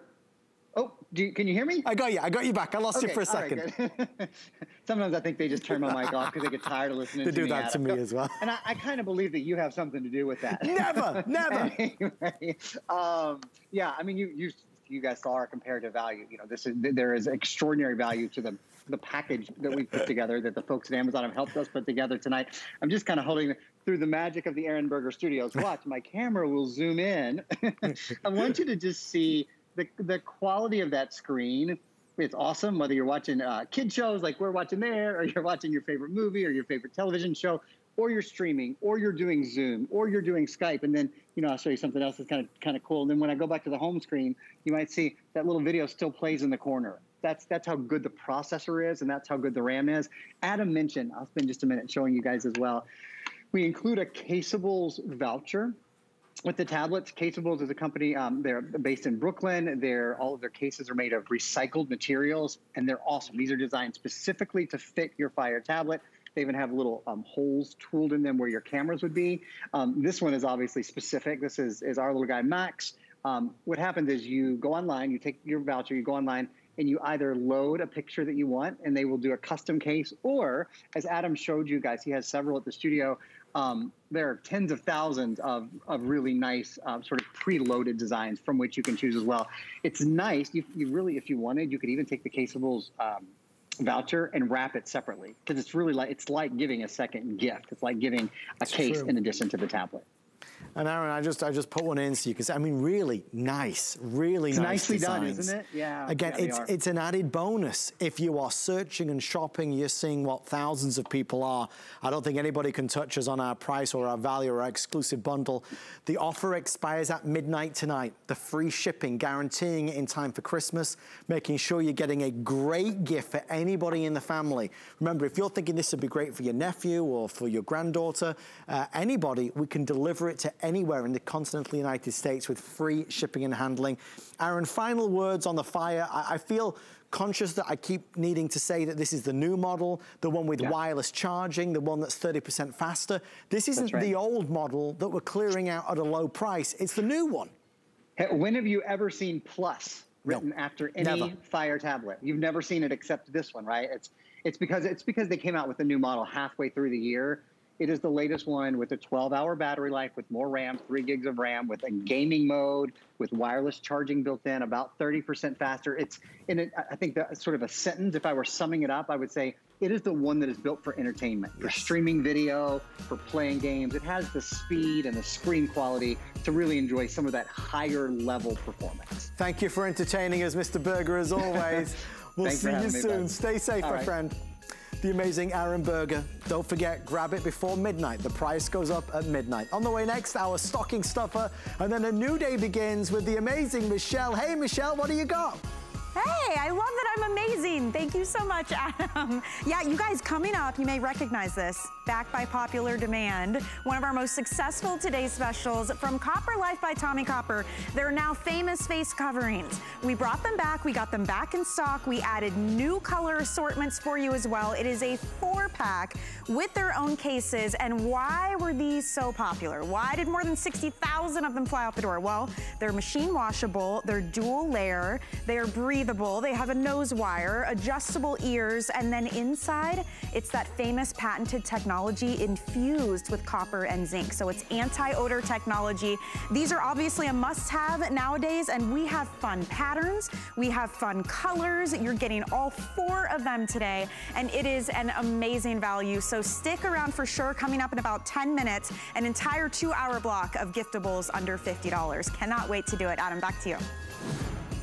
Oh, you, can you hear me? I got you. I got you back. I lost okay, you for a second. Right, Sometimes I think they just turn my mic off because they get tired of listening they to do me. They do that to me as well. And I, I kind of believe that you have something to do with that. Never, never. anyway, um, yeah, I mean, you, you you guys saw our comparative value. You know, this is there is extraordinary value to the the package that we put together that the folks at Amazon have helped us put together tonight. I'm just kind of holding through the magic of the Aaron Berger Studios. Watch, my camera will zoom in. I want you to just see the the quality of that screen. It's awesome whether you're watching uh, kid shows like we're watching there, or you're watching your favorite movie or your favorite television show, or you're streaming, or you're doing Zoom, or you're doing Skype, and then you know I'll show you something else that's kind of kind of cool. And then when I go back to the home screen, you might see that little video still plays in the corner. That's that's how good the processor is, and that's how good the RAM is. Adam mentioned. I'll spend just a minute showing you guys as well. We include a Caseables voucher with the tablets, Caseables is a company. Um, they're based in Brooklyn. They're all of their cases are made of recycled materials, and they're awesome. These are designed specifically to fit your Fire tablet. They even have little um, holes tooled in them where your cameras would be. Um, this one is obviously specific. This is, is our little guy, Max. Um, what happens is you go online, you take your voucher, you go online, and you either load a picture that you want, and they will do a custom case, or as Adam showed you guys, he has several at the studio. Um, there are tens of thousands of, of really nice uh, sort of preloaded designs from which you can choose as well. It's nice. You, you really, if you wanted, you could even take the Caseables um, voucher and wrap it separately because it's really like it's like giving a second gift. It's like giving a That's case true. in addition to the tablet. And Aaron, I just I just put one in so you can see. I mean, really nice, really it's nice nicely designs. done, isn't it? Yeah. Again, yeah, it's it's an added bonus. If you are searching and shopping, you're seeing what thousands of people are. I don't think anybody can touch us on our price or our value or our exclusive bundle. The offer expires at midnight tonight. The free shipping, guaranteeing it in time for Christmas, making sure you're getting a great gift for anybody in the family. Remember, if you're thinking this would be great for your nephew or for your granddaughter, uh, anybody, we can deliver it to anywhere in the continental United States with free shipping and handling. Aaron, final words on the Fire. I, I feel conscious that I keep needing to say that this is the new model, the one with yeah. wireless charging, the one that's 30% faster. This isn't right. the old model that we're clearing out at a low price. It's the new one. When have you ever seen Plus written no, after any never. Fire tablet? You've never seen it except this one, right? It's it's because it's because they came out with a new model halfway through the year it is the latest one with a 12 hour battery life with more RAM, three gigs of RAM, with a gaming mode, with wireless charging built in, about 30% faster. It's in it, I think that sort of a sentence, if I were summing it up, I would say it is the one that is built for entertainment, for streaming video, for playing games. It has the speed and the screen quality to really enjoy some of that higher level performance. Thank you for entertaining us, Mr. Berger, as always. we'll see you soon. Stay safe, All my right. friend the amazing Aaron Berger. Don't forget, grab it before midnight. The price goes up at midnight. On the way next, our stocking stuffer, and then a new day begins with the amazing Michelle. Hey, Michelle, what do you got? Hey, I love that I'm amazing. Thank you so much, Adam. Yeah, you guys coming up, you may recognize this. Back by popular demand. One of our most successful Today specials from Copper Life by Tommie Copper. They're now famous face coverings. We brought them back. We got them back in stock. We added new color assortments for you as well. It is a four pack with their own cases. And why were these so popular? Why did more than 60,000 of them fly out the door? Well, they're machine washable. They're dual layer. They are breathable breathable. They have a nose wire, adjustable ears, and then inside, it's that famous patented technology infused with copper and zinc. So it's anti-odor technology. These are obviously a must-have nowadays, and we have fun patterns. We have fun colors. You're getting all four of them today, and it is an amazing value. So stick around for sure. Coming up in about 10 minutes, an entire two-hour block of giftables under $50. Cannot wait to do it. Adam, back to you.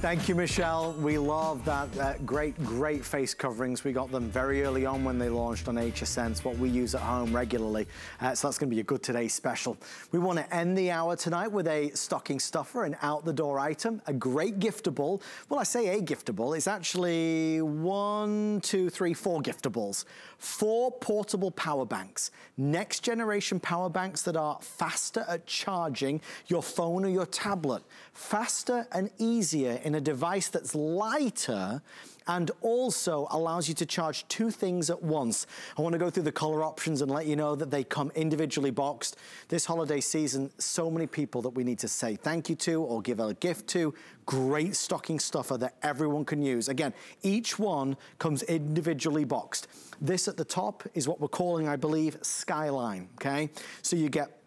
Thank you, Michelle. We love that great, great face coverings. We got them very early on when they launched on HSN. It's what we use at home regularly. Uh, so that's going to be a good today special. We want to end the hour tonight with a stocking stuffer, an out-the-door item, a great giftable. Well, I say a giftable. It's actually one, two, three, four giftables. Four portable power banks. Next generation power banks that are faster at charging your phone or your tablet. Faster and easier in a device that's lighter and also allows you to charge two things at once. I wanna go through the color options and let you know that they come individually boxed. This holiday season, so many people that we need to say thank you to or give a gift to. Great stocking stuffer that everyone can use. Again, each one comes individually boxed. This at the top is what we're calling, I believe, Skyline, okay? So you get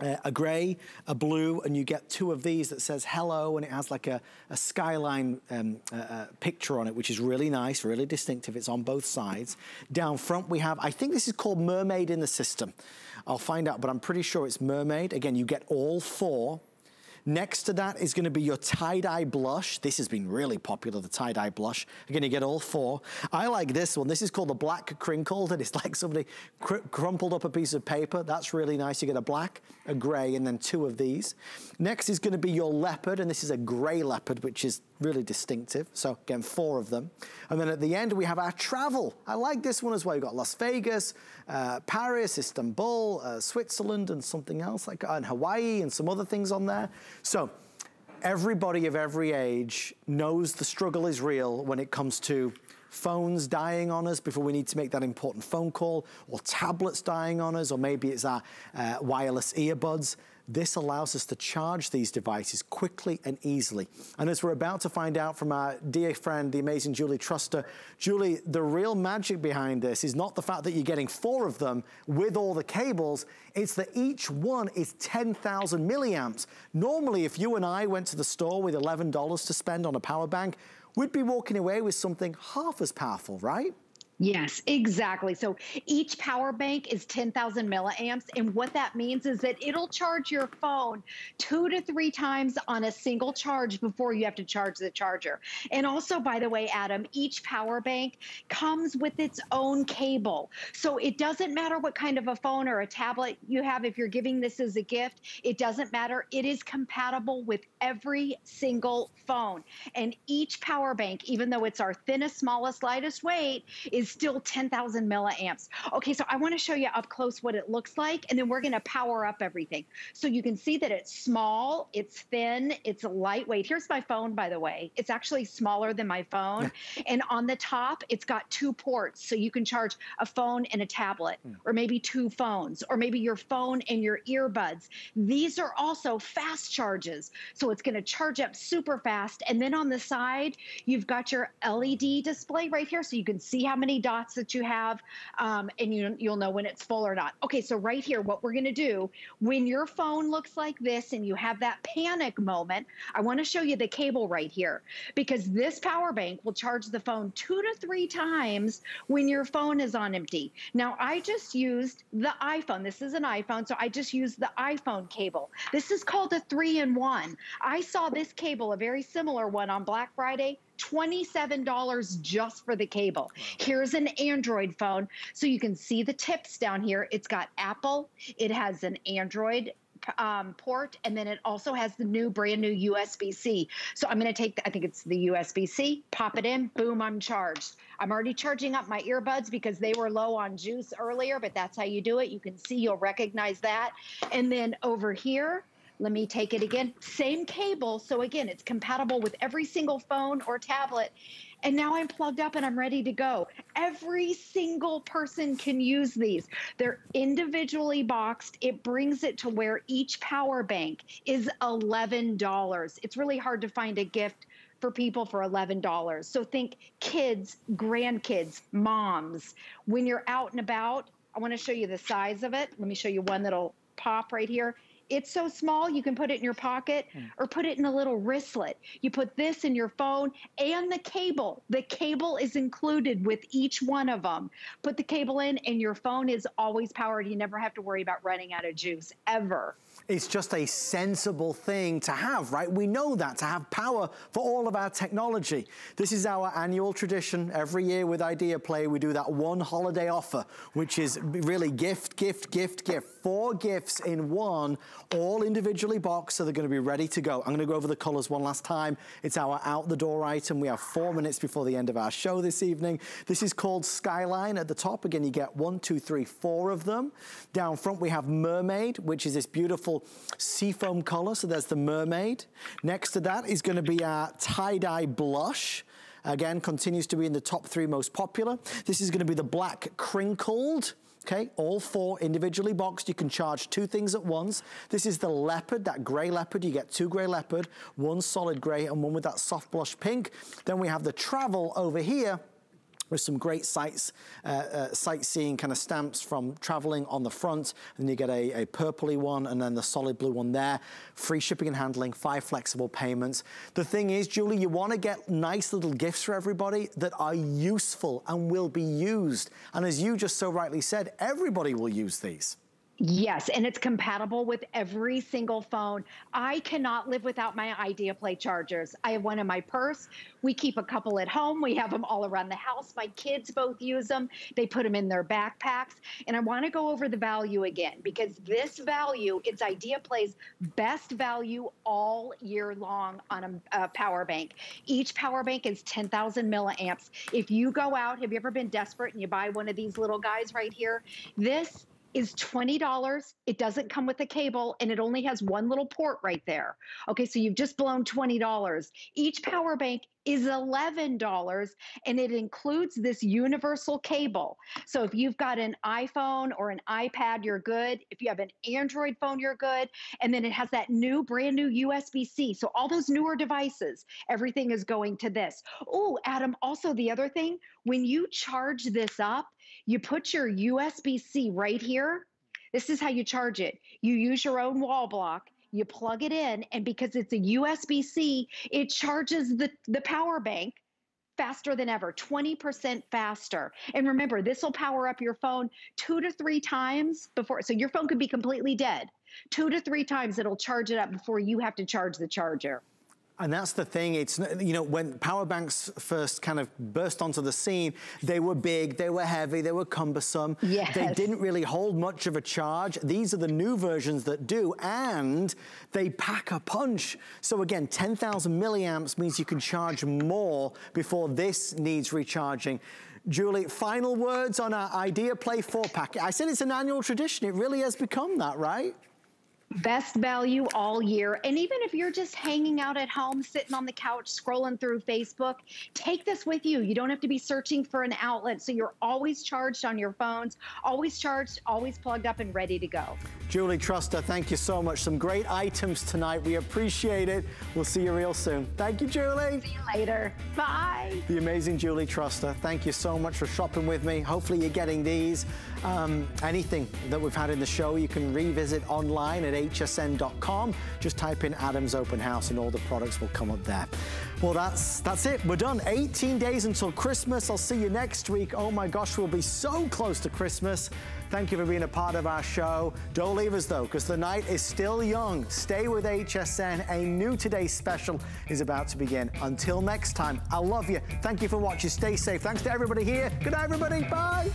uh, a gray, a blue, and you get two of these that says hello, and it has like a, a skyline um, uh, uh, picture on it, which is really nice, really distinctive. It's on both sides. Down front, we have, I think this is called Mermaid in the System. I'll find out, but I'm pretty sure it's Mermaid. Again, you get all four Next to that is gonna be your tie-dye blush. This has been really popular, the tie-dye blush. Again, you get all four. I like this one. This is called the black crinkled, and it's like somebody cr crumpled up a piece of paper. That's really nice. You get a black, a gray, and then two of these. Next is gonna be your leopard, and this is a gray leopard, which is really distinctive. So again, four of them. And then at the end, we have our travel. I like this one as well. You've got Las Vegas, uh, Paris, Istanbul, uh, Switzerland, and something else like, and Hawaii, and some other things on there. So everybody of every age knows the struggle is real when it comes to phones dying on us before we need to make that important phone call, or tablets dying on us, or maybe it's our uh, wireless earbuds. This allows us to charge these devices quickly and easily. And as we're about to find out from our dear friend, the amazing Julie Truster, Julie, the real magic behind this is not the fact that you're getting four of them with all the cables, it's that each one is 10,000 milliamps. Normally, if you and I went to the store with $11 to spend on a power bank, we'd be walking away with something half as powerful, right? Yes, exactly. So each power bank is 10,000 milliamps. And what that means is that it'll charge your phone two to three times on a single charge before you have to charge the charger. And also, by the way, Adam, each power bank comes with its own cable. So it doesn't matter what kind of a phone or a tablet you have. If you're giving this as a gift, it doesn't matter. It is compatible with every single phone. And each power bank, even though it's our thinnest, smallest, lightest weight, is still 10,000 milliamps. Okay, so I wanna show you up close what it looks like, and then we're gonna power up everything. So you can see that it's small, it's thin, it's lightweight. Here's my phone, by the way. It's actually smaller than my phone. and on the top, it's got two ports. So you can charge a phone and a tablet, mm. or maybe two phones, or maybe your phone and your earbuds. These are also fast charges. So it's gonna charge up super fast. And then on the side, you've got your LED display right here. So you can see how many dots that you have, um, and you, you'll know when it's full or not. Okay, so right here, what we're gonna do, when your phone looks like this and you have that panic moment, I wanna show you the cable right here, because this power bank will charge the phone two to three times when your phone is on empty. Now, I just used the iPhone. This is an iPhone, so I just used the iPhone cable. This is called a three-in-one. I saw this cable, a very similar one on Black Friday, $27 just for the cable. Here's an Android phone. So you can see the tips down here. It's got Apple. It has an Android um, port, and then it also has the new brand new USB-C. So I'm going to take, the, I think it's the USB-C, pop it in, boom, I'm charged. I'm already charging up my earbuds because they were low on juice earlier, but that's how you do it. You can see, you'll recognize that. And then over here, let me take it again. Same cable. So again, it's compatible with every single phone or tablet. And now I'm plugged up and I'm ready to go. Every single person can use these. They're individually boxed. It brings it to where each power bank is $11. It's really hard to find a gift for people for $11. So think kids, grandkids, moms. When you're out and about, I want to show you the size of it. Let me show you one that'll pop right here. It's so small, you can put it in your pocket mm. or put it in a little wristlet. You put this in your phone and the cable. The cable is included with each one of them. Put the cable in, and your phone is always powered. You never have to worry about running out of juice, ever. It's just a sensible thing to have, right? We know that, to have power for all of our technology. This is our annual tradition. Every year with Idea Play, we do that one holiday offer, which is really gift, gift, gift, gift. Four gifts in one, all individually boxed, so they're gonna be ready to go. I'm gonna go over the colors one last time. It's our out the door item. We have four minutes before the end of our show this evening. This is called Skyline at the top. Again, you get one, two, three, four of them. Down front, we have Mermaid, which is this beautiful seafoam color. So there's the mermaid. Next to that is gonna be our tie-dye blush. Again, continues to be in the top three most popular. This is gonna be the black crinkled. Okay, all four individually boxed. You can charge two things at once. This is the leopard, that gray leopard. You get two gray leopard, one solid gray and one with that soft blush pink. Then we have the travel over here with some great sights, uh, uh, sightseeing kind of stamps from traveling on the front. And you get a, a purpley one and then the solid blue one there. Free shipping and handling, five flexible payments. The thing is, Julie, you want to get nice little gifts for everybody that are useful and will be used. And as you just so rightly said, everybody will use these. Yes, and it's compatible with every single phone. I cannot live without my Idea Play chargers. I have one in my purse. We keep a couple at home. We have them all around the house. My kids both use them. They put them in their backpacks. And I want to go over the value again because this value, it's Idea Play's best value all year long on a, a power bank. Each power bank is 10,000 milliamps. If you go out, have you ever been desperate and you buy one of these little guys right here? This is $20. It doesn't come with a cable and it only has one little port right there. Okay, so you've just blown $20. Each power bank is $11 and it includes this universal cable. So if you've got an iPhone or an iPad, you're good. If you have an Android phone, you're good. And then it has that new, brand new USB C. So all those newer devices, everything is going to this. Oh, Adam, also the other thing, when you charge this up, you put your USB C right here. This is how you charge it. You use your own wall block you plug it in, and because it's a USB C, it charges the, the power bank faster than ever, 20% faster. And remember, this will power up your phone two to three times before. So your phone could be completely dead. Two to three times it'll charge it up before you have to charge the charger. And that's the thing, it's, you know, when power banks first kind of burst onto the scene, they were big, they were heavy, they were cumbersome. Yes. They didn't really hold much of a charge. These are the new versions that do, and they pack a punch. So again, 10,000 milliamps means you can charge more before this needs recharging. Julie, final words on our Idea Play 4-pack. I said it's an annual tradition. It really has become that, right? Best value all year. And even if you're just hanging out at home, sitting on the couch, scrolling through Facebook, take this with you. You don't have to be searching for an outlet. So you're always charged on your phones, always charged, always plugged up and ready to go. Julie Truster, thank you so much. Some great items tonight. We appreciate it. We'll see you real soon. Thank you, Julie. See you later. Bye. The amazing Julie Truster. Thank you so much for shopping with me. Hopefully you're getting these. Um, anything that we've had in the show, you can revisit online at hsn.com. Just type in Adam's Open House and all the products will come up there. Well, that's, that's it. We're done. 18 days until Christmas. I'll see you next week. Oh my gosh, we'll be so close to Christmas. Thank you for being a part of our show. Don't leave us though, because the night is still young. Stay with HSN. A new Today special is about to begin. Until next time, I love you. Thank you for watching. Stay safe. Thanks to everybody here. Good night, everybody. Bye.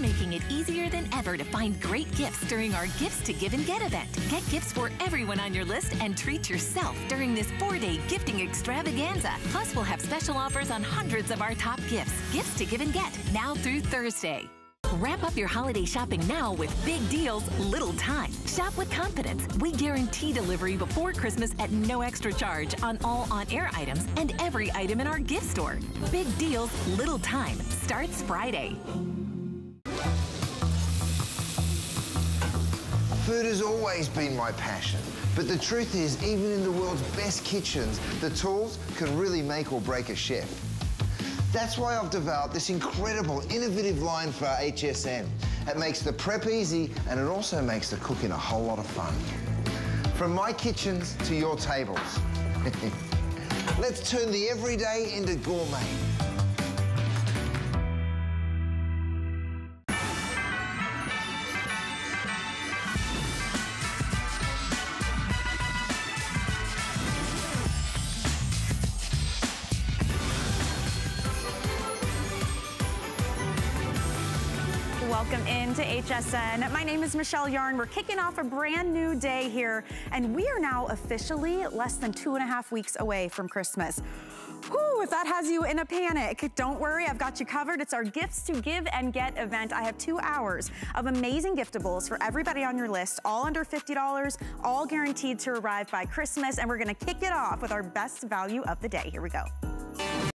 Making it easier than ever to find great gifts during our Gifts to Give and Get event. Get gifts for everyone on your list and treat yourself during this four-day gifting extravaganza. Plus, we'll have special offers on hundreds of our top gifts. Gifts to Give and Get, now through Thursday. Wrap up your holiday shopping now with big deals, little time. Shop with confidence. We guarantee delivery before Christmas at no extra charge on all on-air items and every item in our gift store. Big deals, little time starts Friday. Food has always been my passion. But the truth is, even in the world's best kitchens, the tools can really make or break a chef. That's why I've developed this incredible, innovative line for HSN. It makes the prep easy and it also makes the cooking a whole lot of fun. From my kitchens to your tables. Let's turn the everyday into gourmet. My name is Michelle Yarn. We're kicking off a brand new day here, and we are now officially less than two and a half weeks away from Christmas. Whew, if that has you in a panic, don't worry, I've got you covered. It's our Gifts to Give and Get event. I have two hours of amazing giftables for everybody on your list, all under $50, all guaranteed to arrive by Christmas, and we're gonna kick it off with our best value of the day. Here we go.